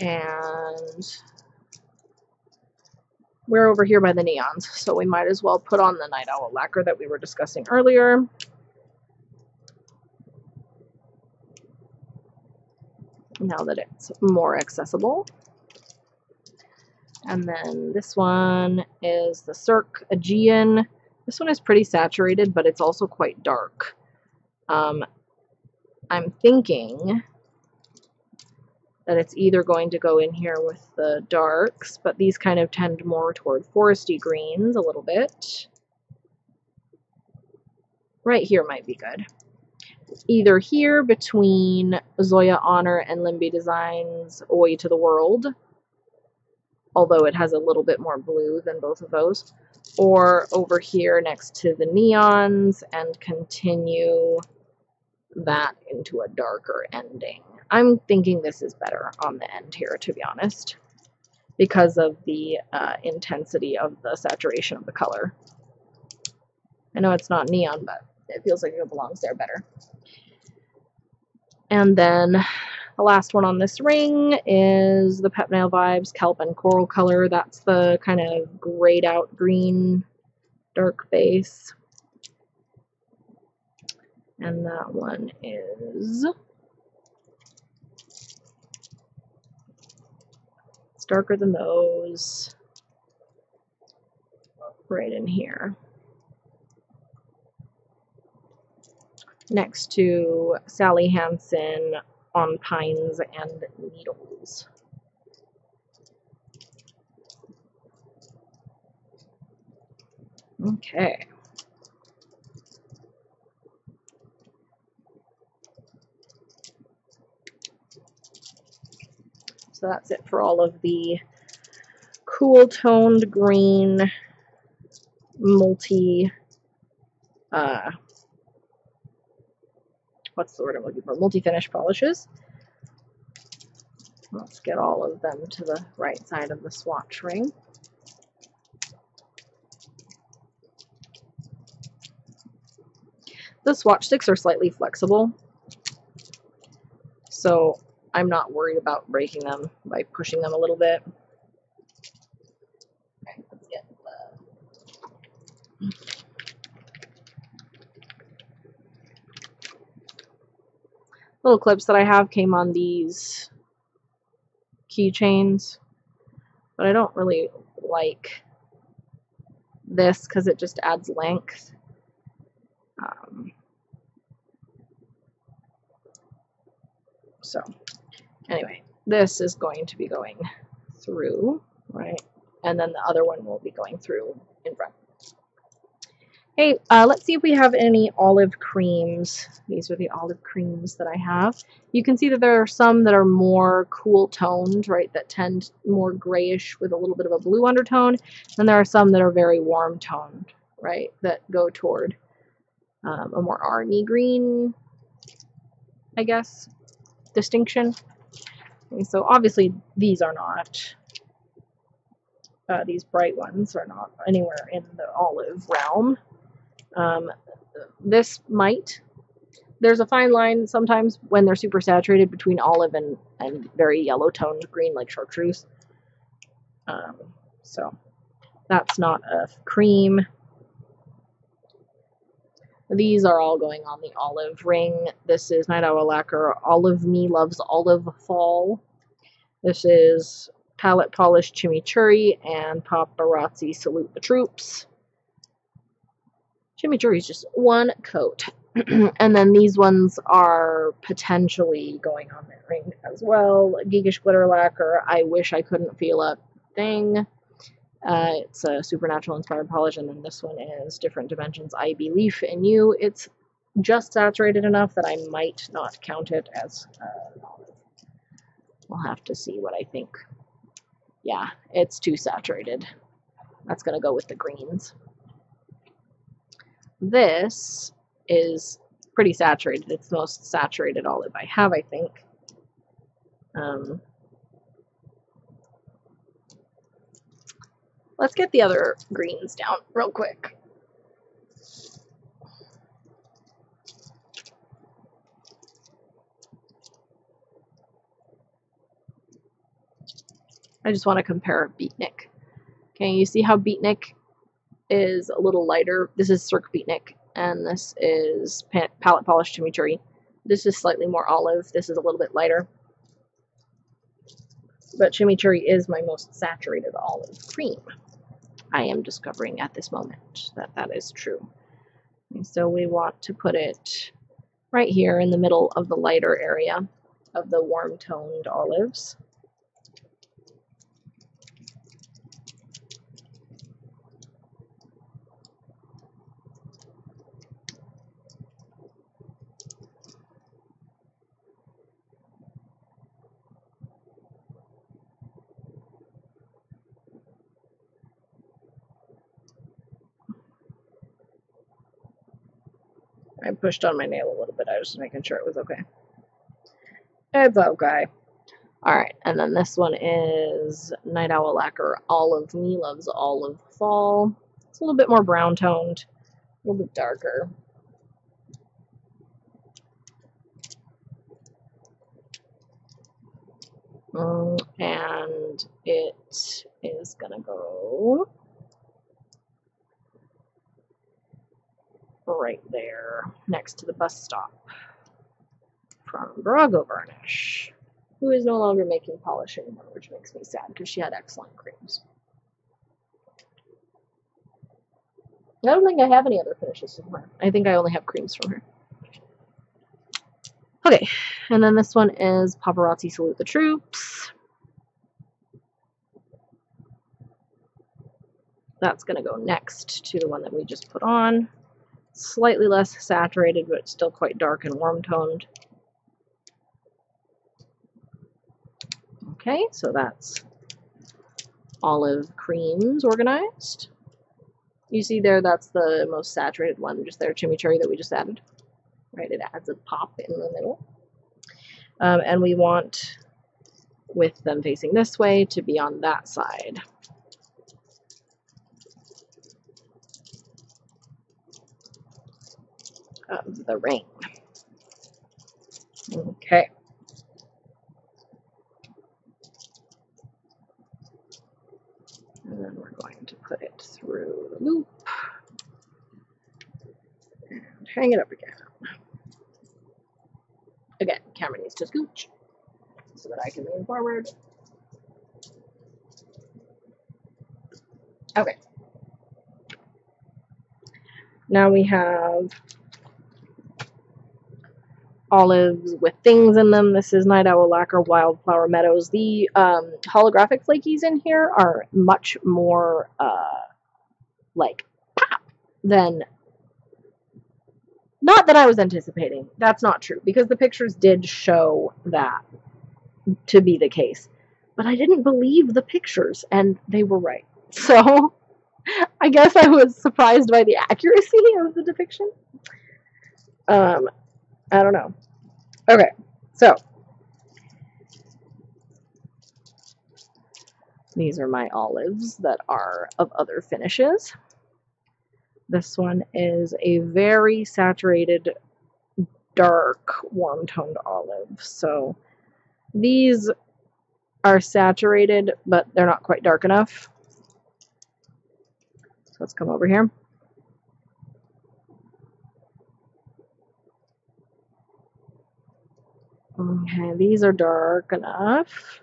And we're over here by the neons, so we might as well put on the Night Owl lacquer that we were discussing earlier. Now that it's more accessible. And then this one is the Cirque Aegean. This one is pretty saturated, but it's also quite dark. Um, I'm thinking that it's either going to go in here with the darks, but these kind of tend more toward foresty greens a little bit. Right here might be good. Either here between Zoya Honor and Linby Designs Oi to the World, although it has a little bit more blue than both of those, or over here next to the neons and continue that into a darker ending. I'm thinking this is better on the end here, to be honest, because of the uh, intensity of the saturation of the color. I know it's not neon, but it feels like it belongs there better. And then the last one on this ring is the Pep Nail Vibes Kelp and Coral color. That's the kind of grayed out green dark base. And that one is darker than those right in here. Next to Sally Hansen on Pines and Needles. Okay. So that's it for all of the cool toned green multi uh, what's the word I'm looking for? Multi-finish polishes. Let's get all of them to the right side of the swatch ring. The swatch sticks are slightly flexible, so I'm not worried about breaking them by pushing them a little bit. Little clips that I have came on these keychains, but I don't really like this because it just adds length. Um, so Anyway, this is going to be going through, right? And then the other one will be going through in front. Okay, uh, let's see if we have any olive creams. These are the olive creams that I have. You can see that there are some that are more cool toned, right, that tend more grayish with a little bit of a blue undertone. And there are some that are very warm toned, right, that go toward um, a more army green, I guess, distinction. Okay, so obviously these are not, uh, these bright ones are not anywhere in the olive realm. Um, this might, there's a fine line sometimes when they're super saturated between olive and, and very yellow toned green like chartreuse. Um, so that's not a cream. These are all going on the olive ring. This is Night Owl Lacquer Olive Me Loves Olive Fall. This is Palette Polish Chimichurri and Paparazzi Salute the Troops. Chimichurri is just one coat. [CLEARS THROAT] and then these ones are potentially going on that ring as well. Geekish Glitter Lacquer, I wish I couldn't feel a thing. Uh, it's a supernatural inspired polish, and then this one is different dimensions. I believe in you. It's just saturated enough that I might not count it as uh, We'll have to see what I think. Yeah, it's too saturated. That's going to go with the greens. this is pretty saturated. It's the most saturated olive I have, I think. Um, let's get the other greens down real quick. I just want to compare beatnik. Okay, you see how beatnik is a little lighter. This is Cirque beatnik, and this is palette polish chimichurri. This is slightly more olive. This is a little bit lighter. But chimichurri is my most saturated olive cream. I am discovering at this moment that that is true. And so we want to put it right here in the middle of the lighter area of the warm toned olives. Pushed on my nail a little bit. I was just making sure it was okay. It's okay. Alright, and then this one is Night Owl Lacquer Olive. Me loves Olive Fall. It's a little bit more brown toned, a little bit darker. Um, and it is gonna go right there next to the bus stop from Virago Varnish, who is no longer making polish anymore, which makes me sad because she had excellent creams. I don't think I have any other finishes from her. I think I only have creams from her. Okay, and then this one is Paparazzi Salute the Troops. That's going to go next to the one that we just put on slightly less saturated, but still quite dark and warm toned. Okay, so that's olive creams organized. You see there, that's the most saturated one, just there, chimichurri that we just added. Right, it adds a pop in the middle. Um, and we want, with them facing this way, to be on that side. Of the ring. Okay. And then we're going to put it through the loop and hang it up again. Again, camera needs to scooch so that I can lean forward. Okay. Now we have olives with things in them. This is Night Owl Lacquer Wildflower Meadows. The um, holographic flakies in here are much more uh, like pop than. Not that I was anticipating. That's not true because the pictures did show that to be the case. But I didn't believe the pictures and they were right. [LAUGHS] So I guess I was surprised by the accuracy of the depiction. Um, I don't know. Okay, so these are my olives that are of other finishes. This one is a very saturated, dark, warm-toned olive. So these are saturated, but they're not quite dark enough. So let's come over here. Okay, these are dark enough.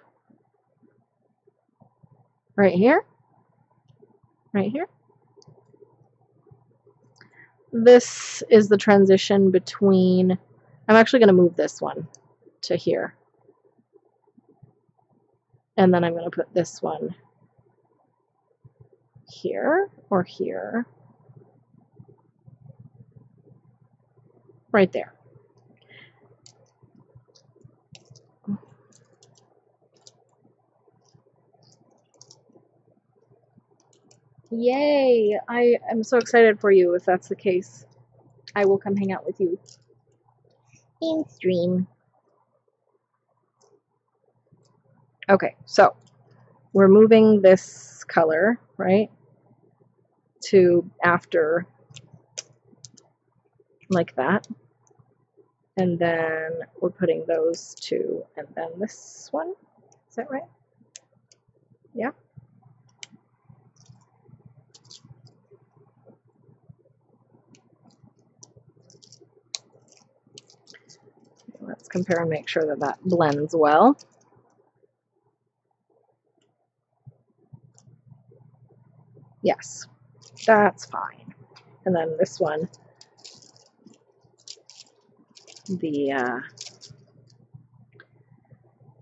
Right here. Right here. This is the transition between, I'm actually going to move this one to here. And then I'm going to put this one here or here. Right there. Yay! I am so excited for you if that's the case. I will come hang out with you. In stream. Okay, so we're moving this color, right, to after like that. And then we're putting those two, and then this one. Is that right? Yeah. Let's compare and make sure that that blends well. Yes, that's fine. And then this one, the uh,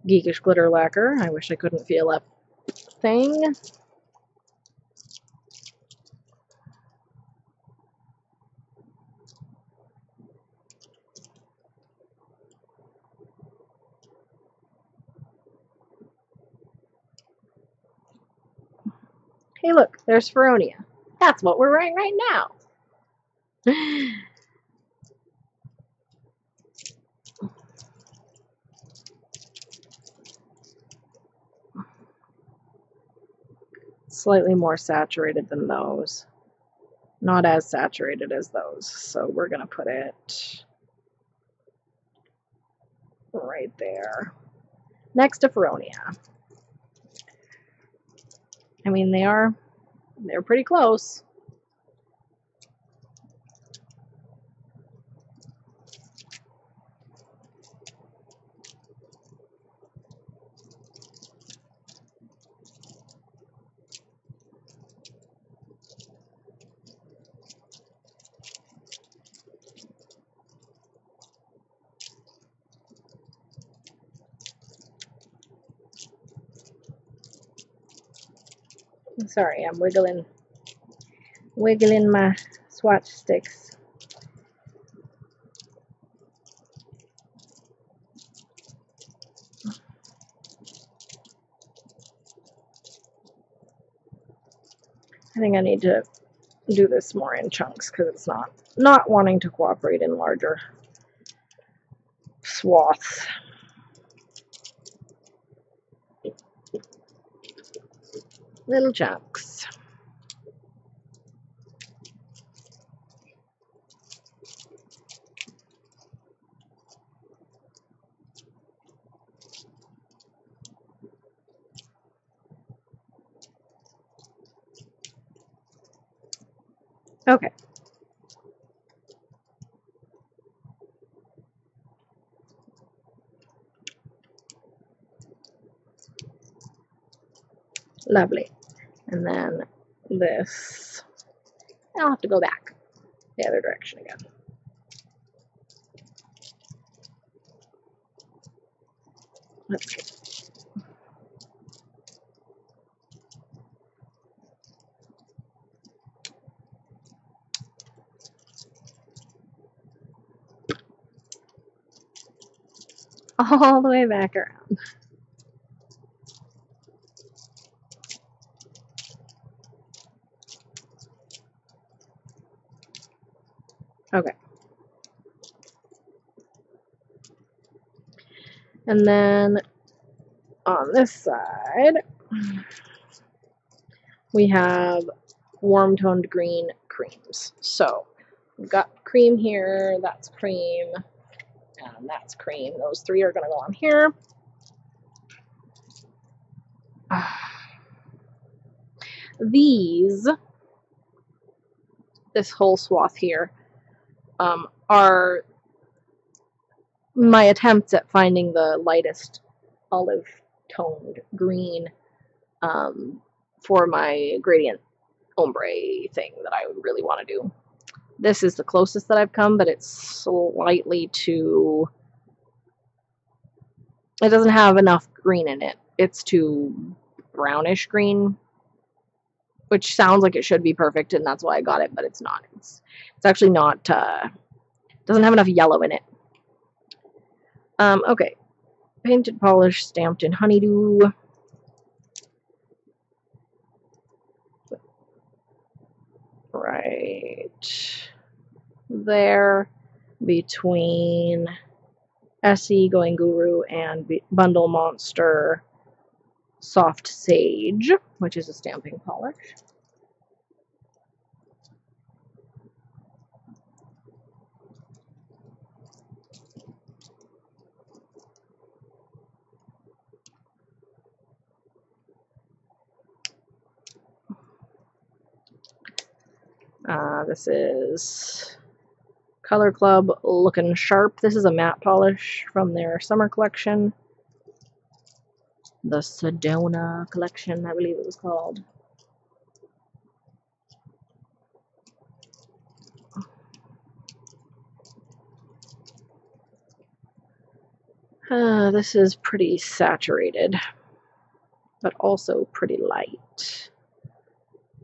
Geekish Glitter Lacquer. I wish I couldn't feel a thing. Hey, look, there's Feronia. That's what we're writing right now. Slightly more saturated than those. Not as saturated as those. So we're going to put it right there. Next to Feronia. I mean, they are, they're pretty close. Sorry, I'm wiggling, wiggling my swatch sticks. I think I need to do this more in chunks because it's not not wanting to cooperate in larger swaths. Little chunks. Okay. Lovely. And then this, I'll have to go back the other direction again. Let's. All the way back around. Okay. And then on this side, we have warm toned green creams. So we've got cream here, that's cream, and that's cream. Those three are going to go on here. [SIGHS] These, this whole swath here, um, are my attempts at finding the lightest olive toned green um, for my gradient ombre thing that I really want to do. This is the closest that I've come, but it's slightly too... It doesn't have enough green in it. It's too brownish green, which sounds like it should be perfect, and that's why I got it, but it's not. It's it's actually not, uh, doesn't have enough yellow in it. Um, okay. Painted polish stamped in honeydew. right there between SE Going Guru and Bundle Monster Soft Sage, which is a stamping polish. Uh, this is Color Club Looking Sharp. This is a matte polish from their summer collection. The Sedona collection, I believe it was called. Uh, this is pretty saturated, but also pretty light.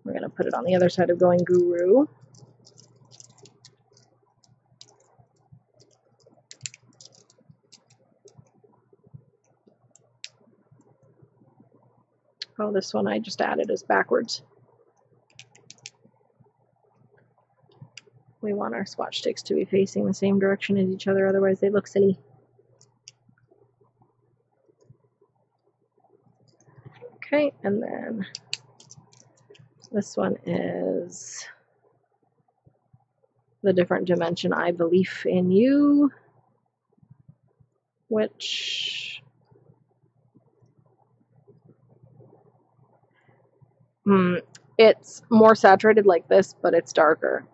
We're going to put it on the other side of Going Guru. Oh, this one I just added is backwards. We want our swatch sticks to be facing the same direction as each other, otherwise they look silly. Okay, and then this one is the different dimension I believe in you, which hmm, it's more saturated like this, but it's darker.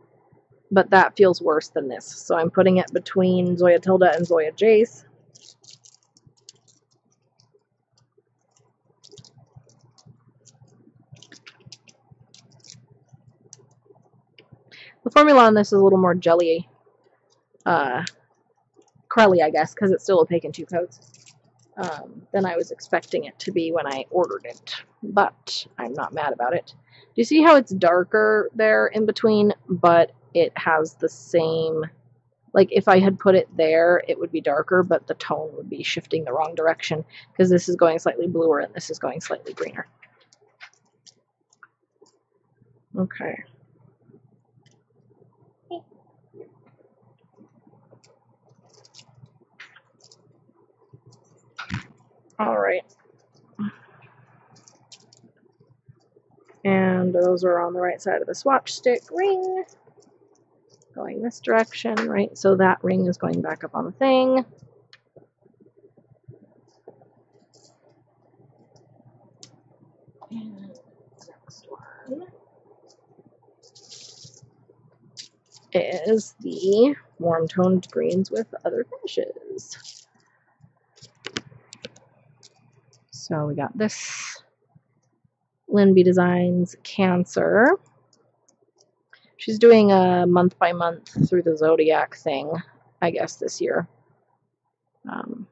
But that feels worse than this. So I'm putting it between Zoya Tilda and Zoya Jace. The formula on this is a little more jelly, uh, crelly, I guess, because it's still opaque in two coats, um, than I was expecting it to be when I ordered it. But I'm not mad about it. Do you see how it's darker there in between, but it has the same, like if I had put it there, it would be darker, but the tone would be shifting the wrong direction because this is going slightly bluer and this is going slightly greener. Okay. All right. And those are on the right side of the swatch stick ring. Going this direction, right? So that ring is going back up on the thing. And next one is the warm toned greens with other finishes. So we got this B Designs Cancer. She's doing a month by month through the zodiac thing, I guess, this year. Um,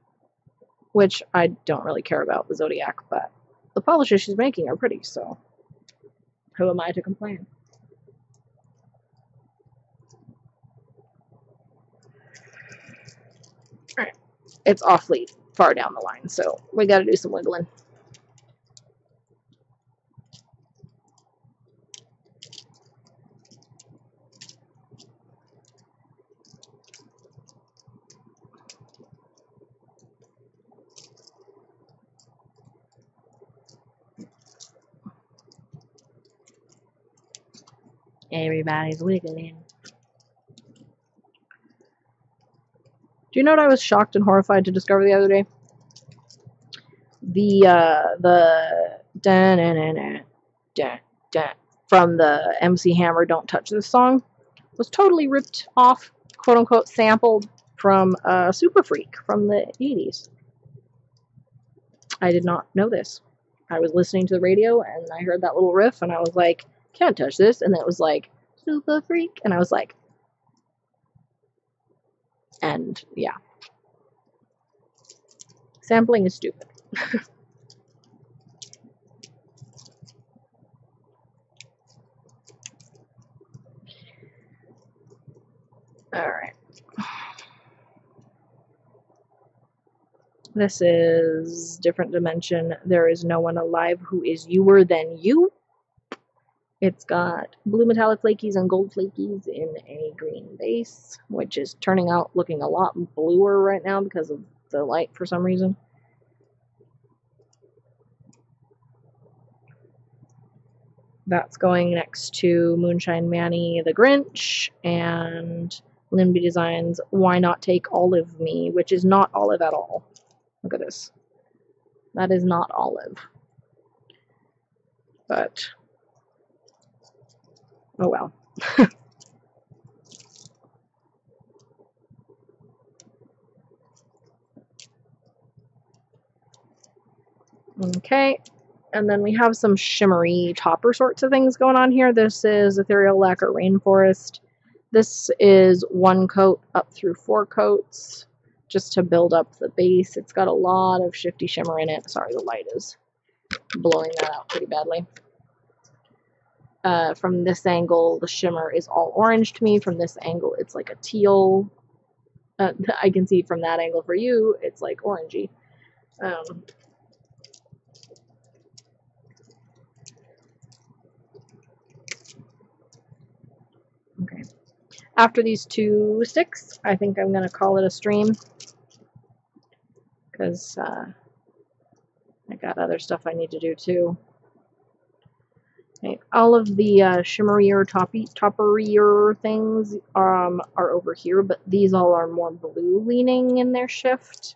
which I don't really care about the zodiac, but the polishes she's making are pretty, so who am I to complain? Alright, it's awfully far down the line. So we got to do some wiggling. Everybody's wiggling. Do you know what I was shocked and horrified to discover the other day? The uh, the na na da da from the MC Hammer "Don't Touch This" song was totally ripped off, quote unquote, sampled from uh, Super Freak from the 80s. I did not know this. I was listening to the radio and I heard that little riff and I was like, can't touch this. And it was like, Super Freak. And I was like, and yeah. Sampling is stupid. [LAUGHS] Alright. This is different dimension. There is no one alive who is youer than you. It's got blue metallic flakies and gold flakies in a green base, which is turning out looking a lot bluer right now because of the light for some reason. That's going next to Moonshine Manny the Grinch and Linby Designs Why Not Take Olive Me, which is not olive at all. Look at this. That is not olive. But, oh well. [LAUGHS] okay, and then we have some shimmery topper sorts of things going on here. This is Ethereal Lacquer Rainforest. This is one coat up through four coats just to build up the base. It's got a lot of shifty shimmer in it. Sorry, the light is blowing that out pretty badly. Uh, from this angle, the shimmer is all orange to me. From this angle, it's like a teal. Uh, [LAUGHS] I can see from that angle for you, it's like orangey. Um, Okay. After these two sticks, I think I'm going to call it a stream. Because uh, I got other stuff I need to do too. Okay. All of the uh, shimmerier, toppy, topperier things um, are over here, but these all are more blue leaning in their shift.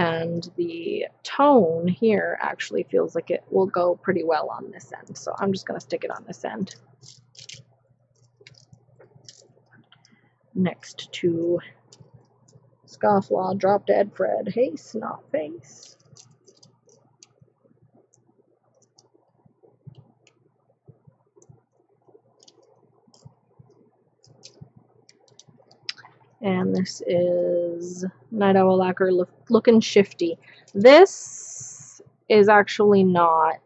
and the tone here actually feels like it will go pretty well on this end. So I'm just going to stick it on this end. Next to Scofflaw, Drop Dead Fred, Hey Snot Face. and this is Night Owl Lacquer look, looking shifty. This is actually not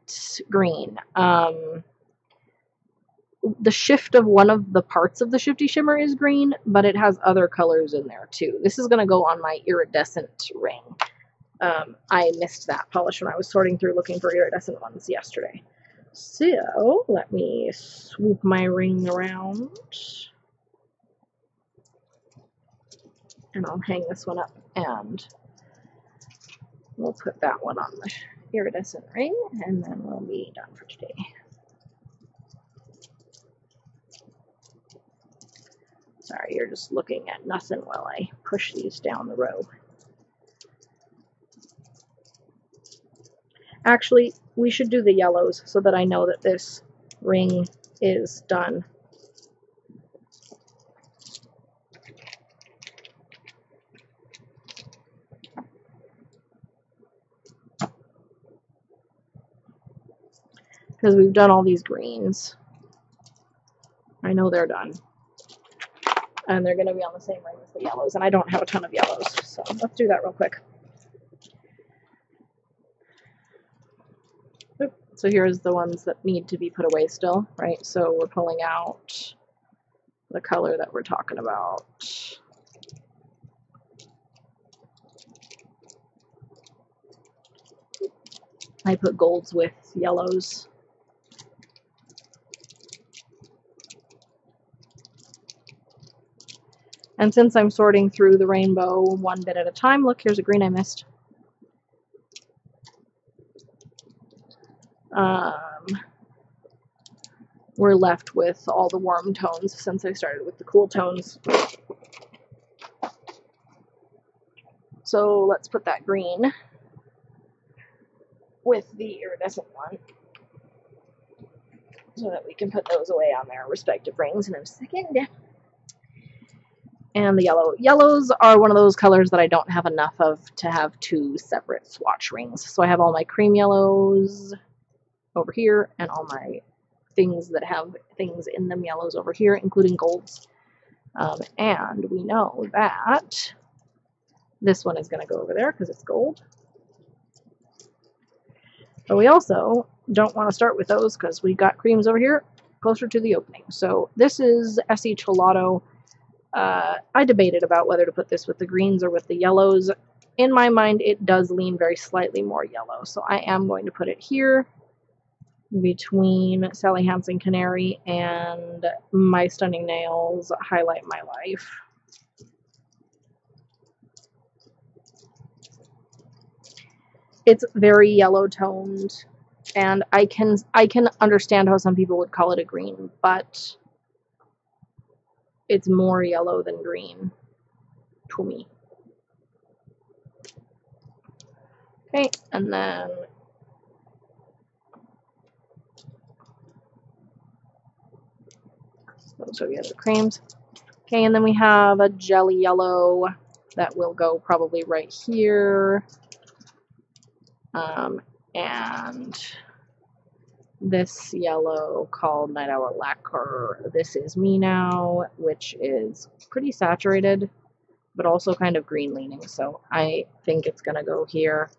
green. Um, the shift of one of the parts of the Shifty Shimmer is green, but it has other colors in there too. This is going to go on my iridescent ring. Um, I missed that polish when I was sorting through looking for iridescent ones yesterday. So, let me swoop my ring around. and I'll hang this one up and we'll put that one on the iridescent ring and then we'll be done for today. Sorry, you're just looking at nothing while I push these down the row. Actually, we should do the yellows so that I know that this ring is done. because we've done all these greens. I know they're done. And they're going to be on the same ring as the yellows, and I don't have a ton of yellows, so let's do that real quick. So here's the ones that need to be put away still, right? So we're pulling out the color that we're talking about. I put golds with yellows. And since I'm sorting through the rainbow one bit at a time, look, here's a green I missed. Um, we're left with all the warm tones since I started with the cool tones. So let's put that green with the iridescent one so that we can put those away on their respective rings in a second and the yellow. Yellows are one of those colors that I don't have enough of to have two separate swatch rings. So I have all my cream yellows over here and all my things that have things in them yellows over here, including golds. Um, and we know that this one is going to go over there because it's gold. But we also don't want to start with those because we got creams over here closer to the opening. So this is SE Cholato uh, I debated about whether to put this with the greens or with the yellows. in my mind, it does lean very slightly more yellow. So I am going to put it here between Sally Hansen Canary and My Stunning Nails Highlight My Life. It's very yellow toned and I can I can understand how some people would call it a green, but it's more yellow than green to me. Okay, and then those are the other creams. Okay, and then we have a jelly yellow that will go probably right here. Um, and this yellow called Night Owl Lacquer. This is me now, which is pretty saturated, but also kind of green leaning. So I think it's going to go here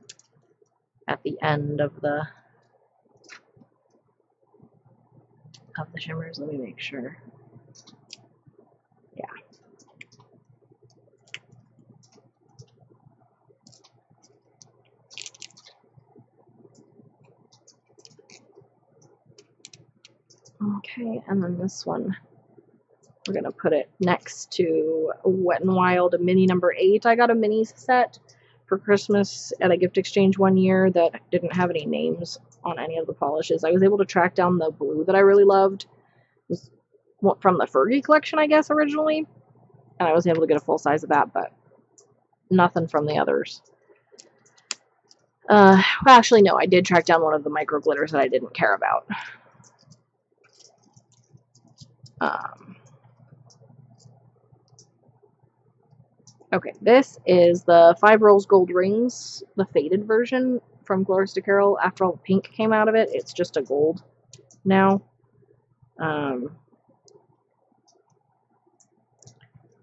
at the end of the of the shimmers. Let me make sure. Yeah. Okay, and then this one, we're going to put it next to Wet n Wild mini number 8. I got a mini set for Christmas at a gift exchange one year that didn't have any names on any of the polishes. I was able to track down the blue that I really loved. Was from the Fergie collection, I guess, originally. And I was able to get a full size of that, but nothing from the others. Uh, well, actually, no, I did track down one of the micro glitters that I didn't care about. Um, okay, this is the Five Rolls Gold Rings, the faded version from Glorista Carol. After all the pink came out of it, it's just a gold now. Um,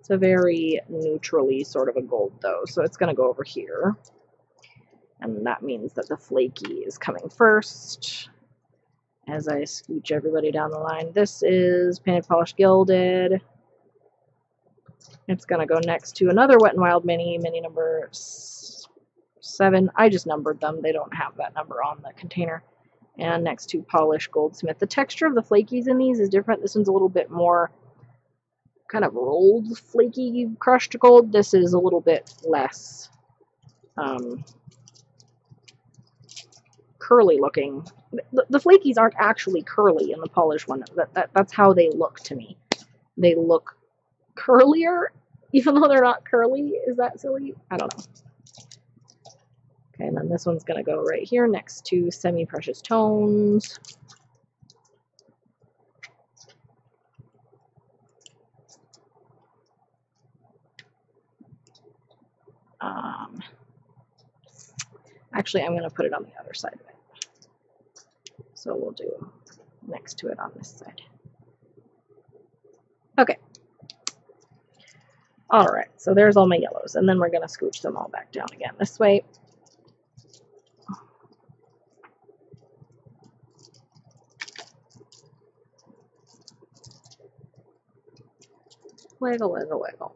it's a very neutrally sort of a gold though, so it's going to go over here. And that means that the flaky is coming first as I scooch everybody down the line. This is Painted Polish Gilded. It's going to go next to another Wet n Wild Mini, mini number 7. I just numbered them. They don't have that number on the container. And next to Polish Goldsmith. The texture of the flakies in these is different. This one's a little bit more kind of rolled flaky crushed gold. This is a little bit less um, curly looking the, the flakies aren't actually curly in the polished one. That, that that's how they look to me. They look curlier, [LAUGHS] even though they're not curly. Is that silly? I don't know. Okay, and then this one's gonna go right here next to semi-precious tones. Um, actually, I'm going to put it on the other side of it. So we'll do next to it on this side. Okay. All right, so there's all my yellows, and then we're going to scooch them all back down again this way. Wiggle, wiggle, wiggle.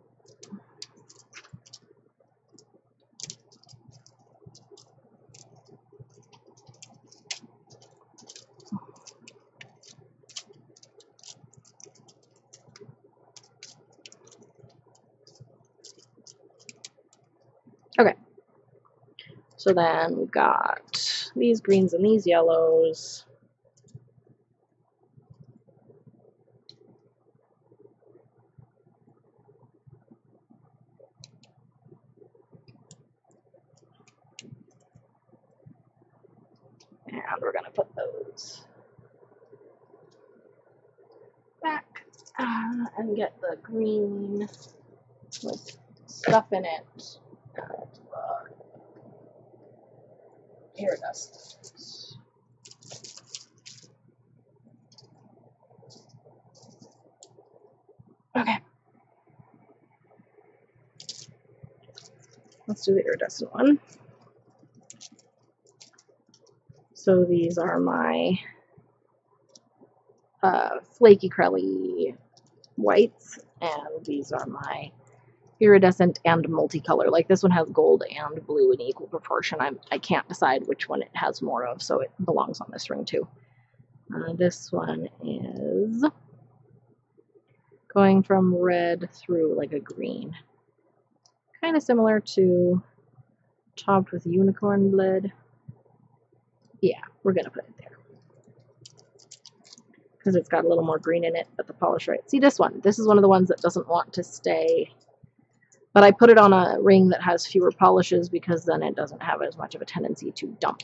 Okay. So then we've got these greens and these yellows. And we're going to put those back uh, and get the green with stuff in it uh, is. Okay. Let's do the iridescent one. So these are my uh, flaky crelly whites, and these are my iridescent and multicolor. Like this one has gold and blue in equal proportion. I'm, I can't decide which one it has more of, so it belongs on this ring too. Uh, this one is going from red through like a green. Kind of similar to topped with unicorn blood. Yeah, we're going to put it there. Because it's got a little more green in it, but the polish right. See this one? This is one of the ones that doesn't want to stay. But I put it on a ring that has fewer polishes because then it doesn't have as much of a tendency to dump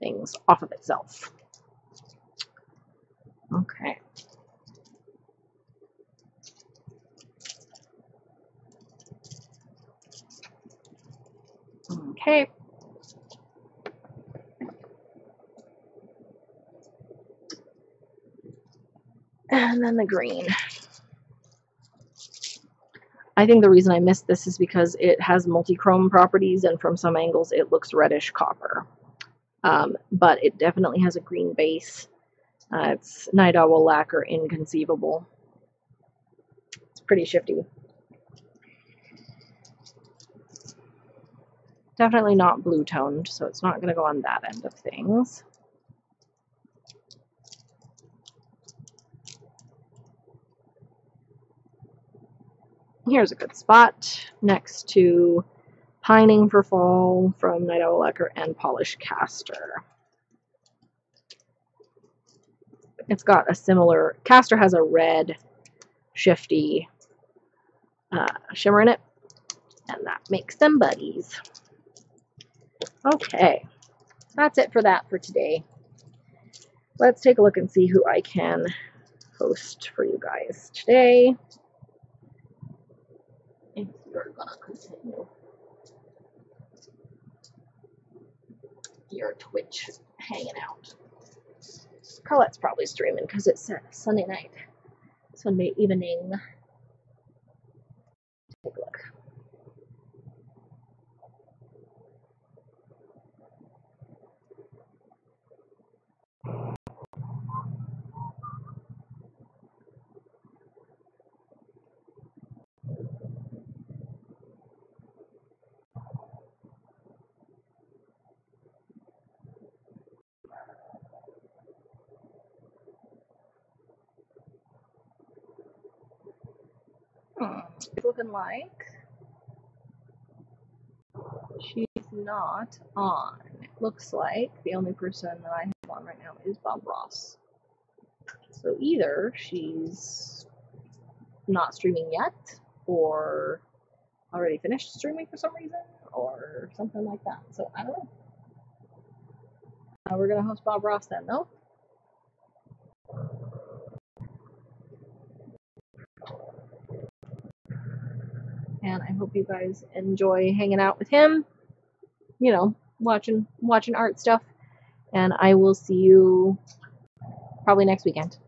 things off of itself. Okay. Okay. And then the green. I think the reason I missed this is because it has multi-chrome properties and from some angles it looks reddish copper. Um, but it definitely has a green base. Uh, it's Night Owl Lacquer Inconceivable. It's pretty shifty. Definitely not blue toned, so it's not going to go on that end of things. Here's a good spot next to Pining for Fall from Night Owl Lacquer and Polish Castor. It's got a similar, Castor has a red, shifty uh, shimmer in it, and that makes them buddies. Okay, that's it for that for today. Let's take a look and see who I can host for you guys today. You're gonna continue your Twitch hanging out. Carlette's probably streaming because it's Sunday night, Sunday evening. Take a look. Hmm, looking like she's not on. It looks like the only person that I have on right now is Bob Ross. So either she's not streaming yet, or already finished streaming for some reason, or something like that. So I don't know. Uh, we're gonna host Bob Ross then, though. And I hope you guys enjoy hanging out with him. You know, watching watching art stuff, and I will see you probably next weekend.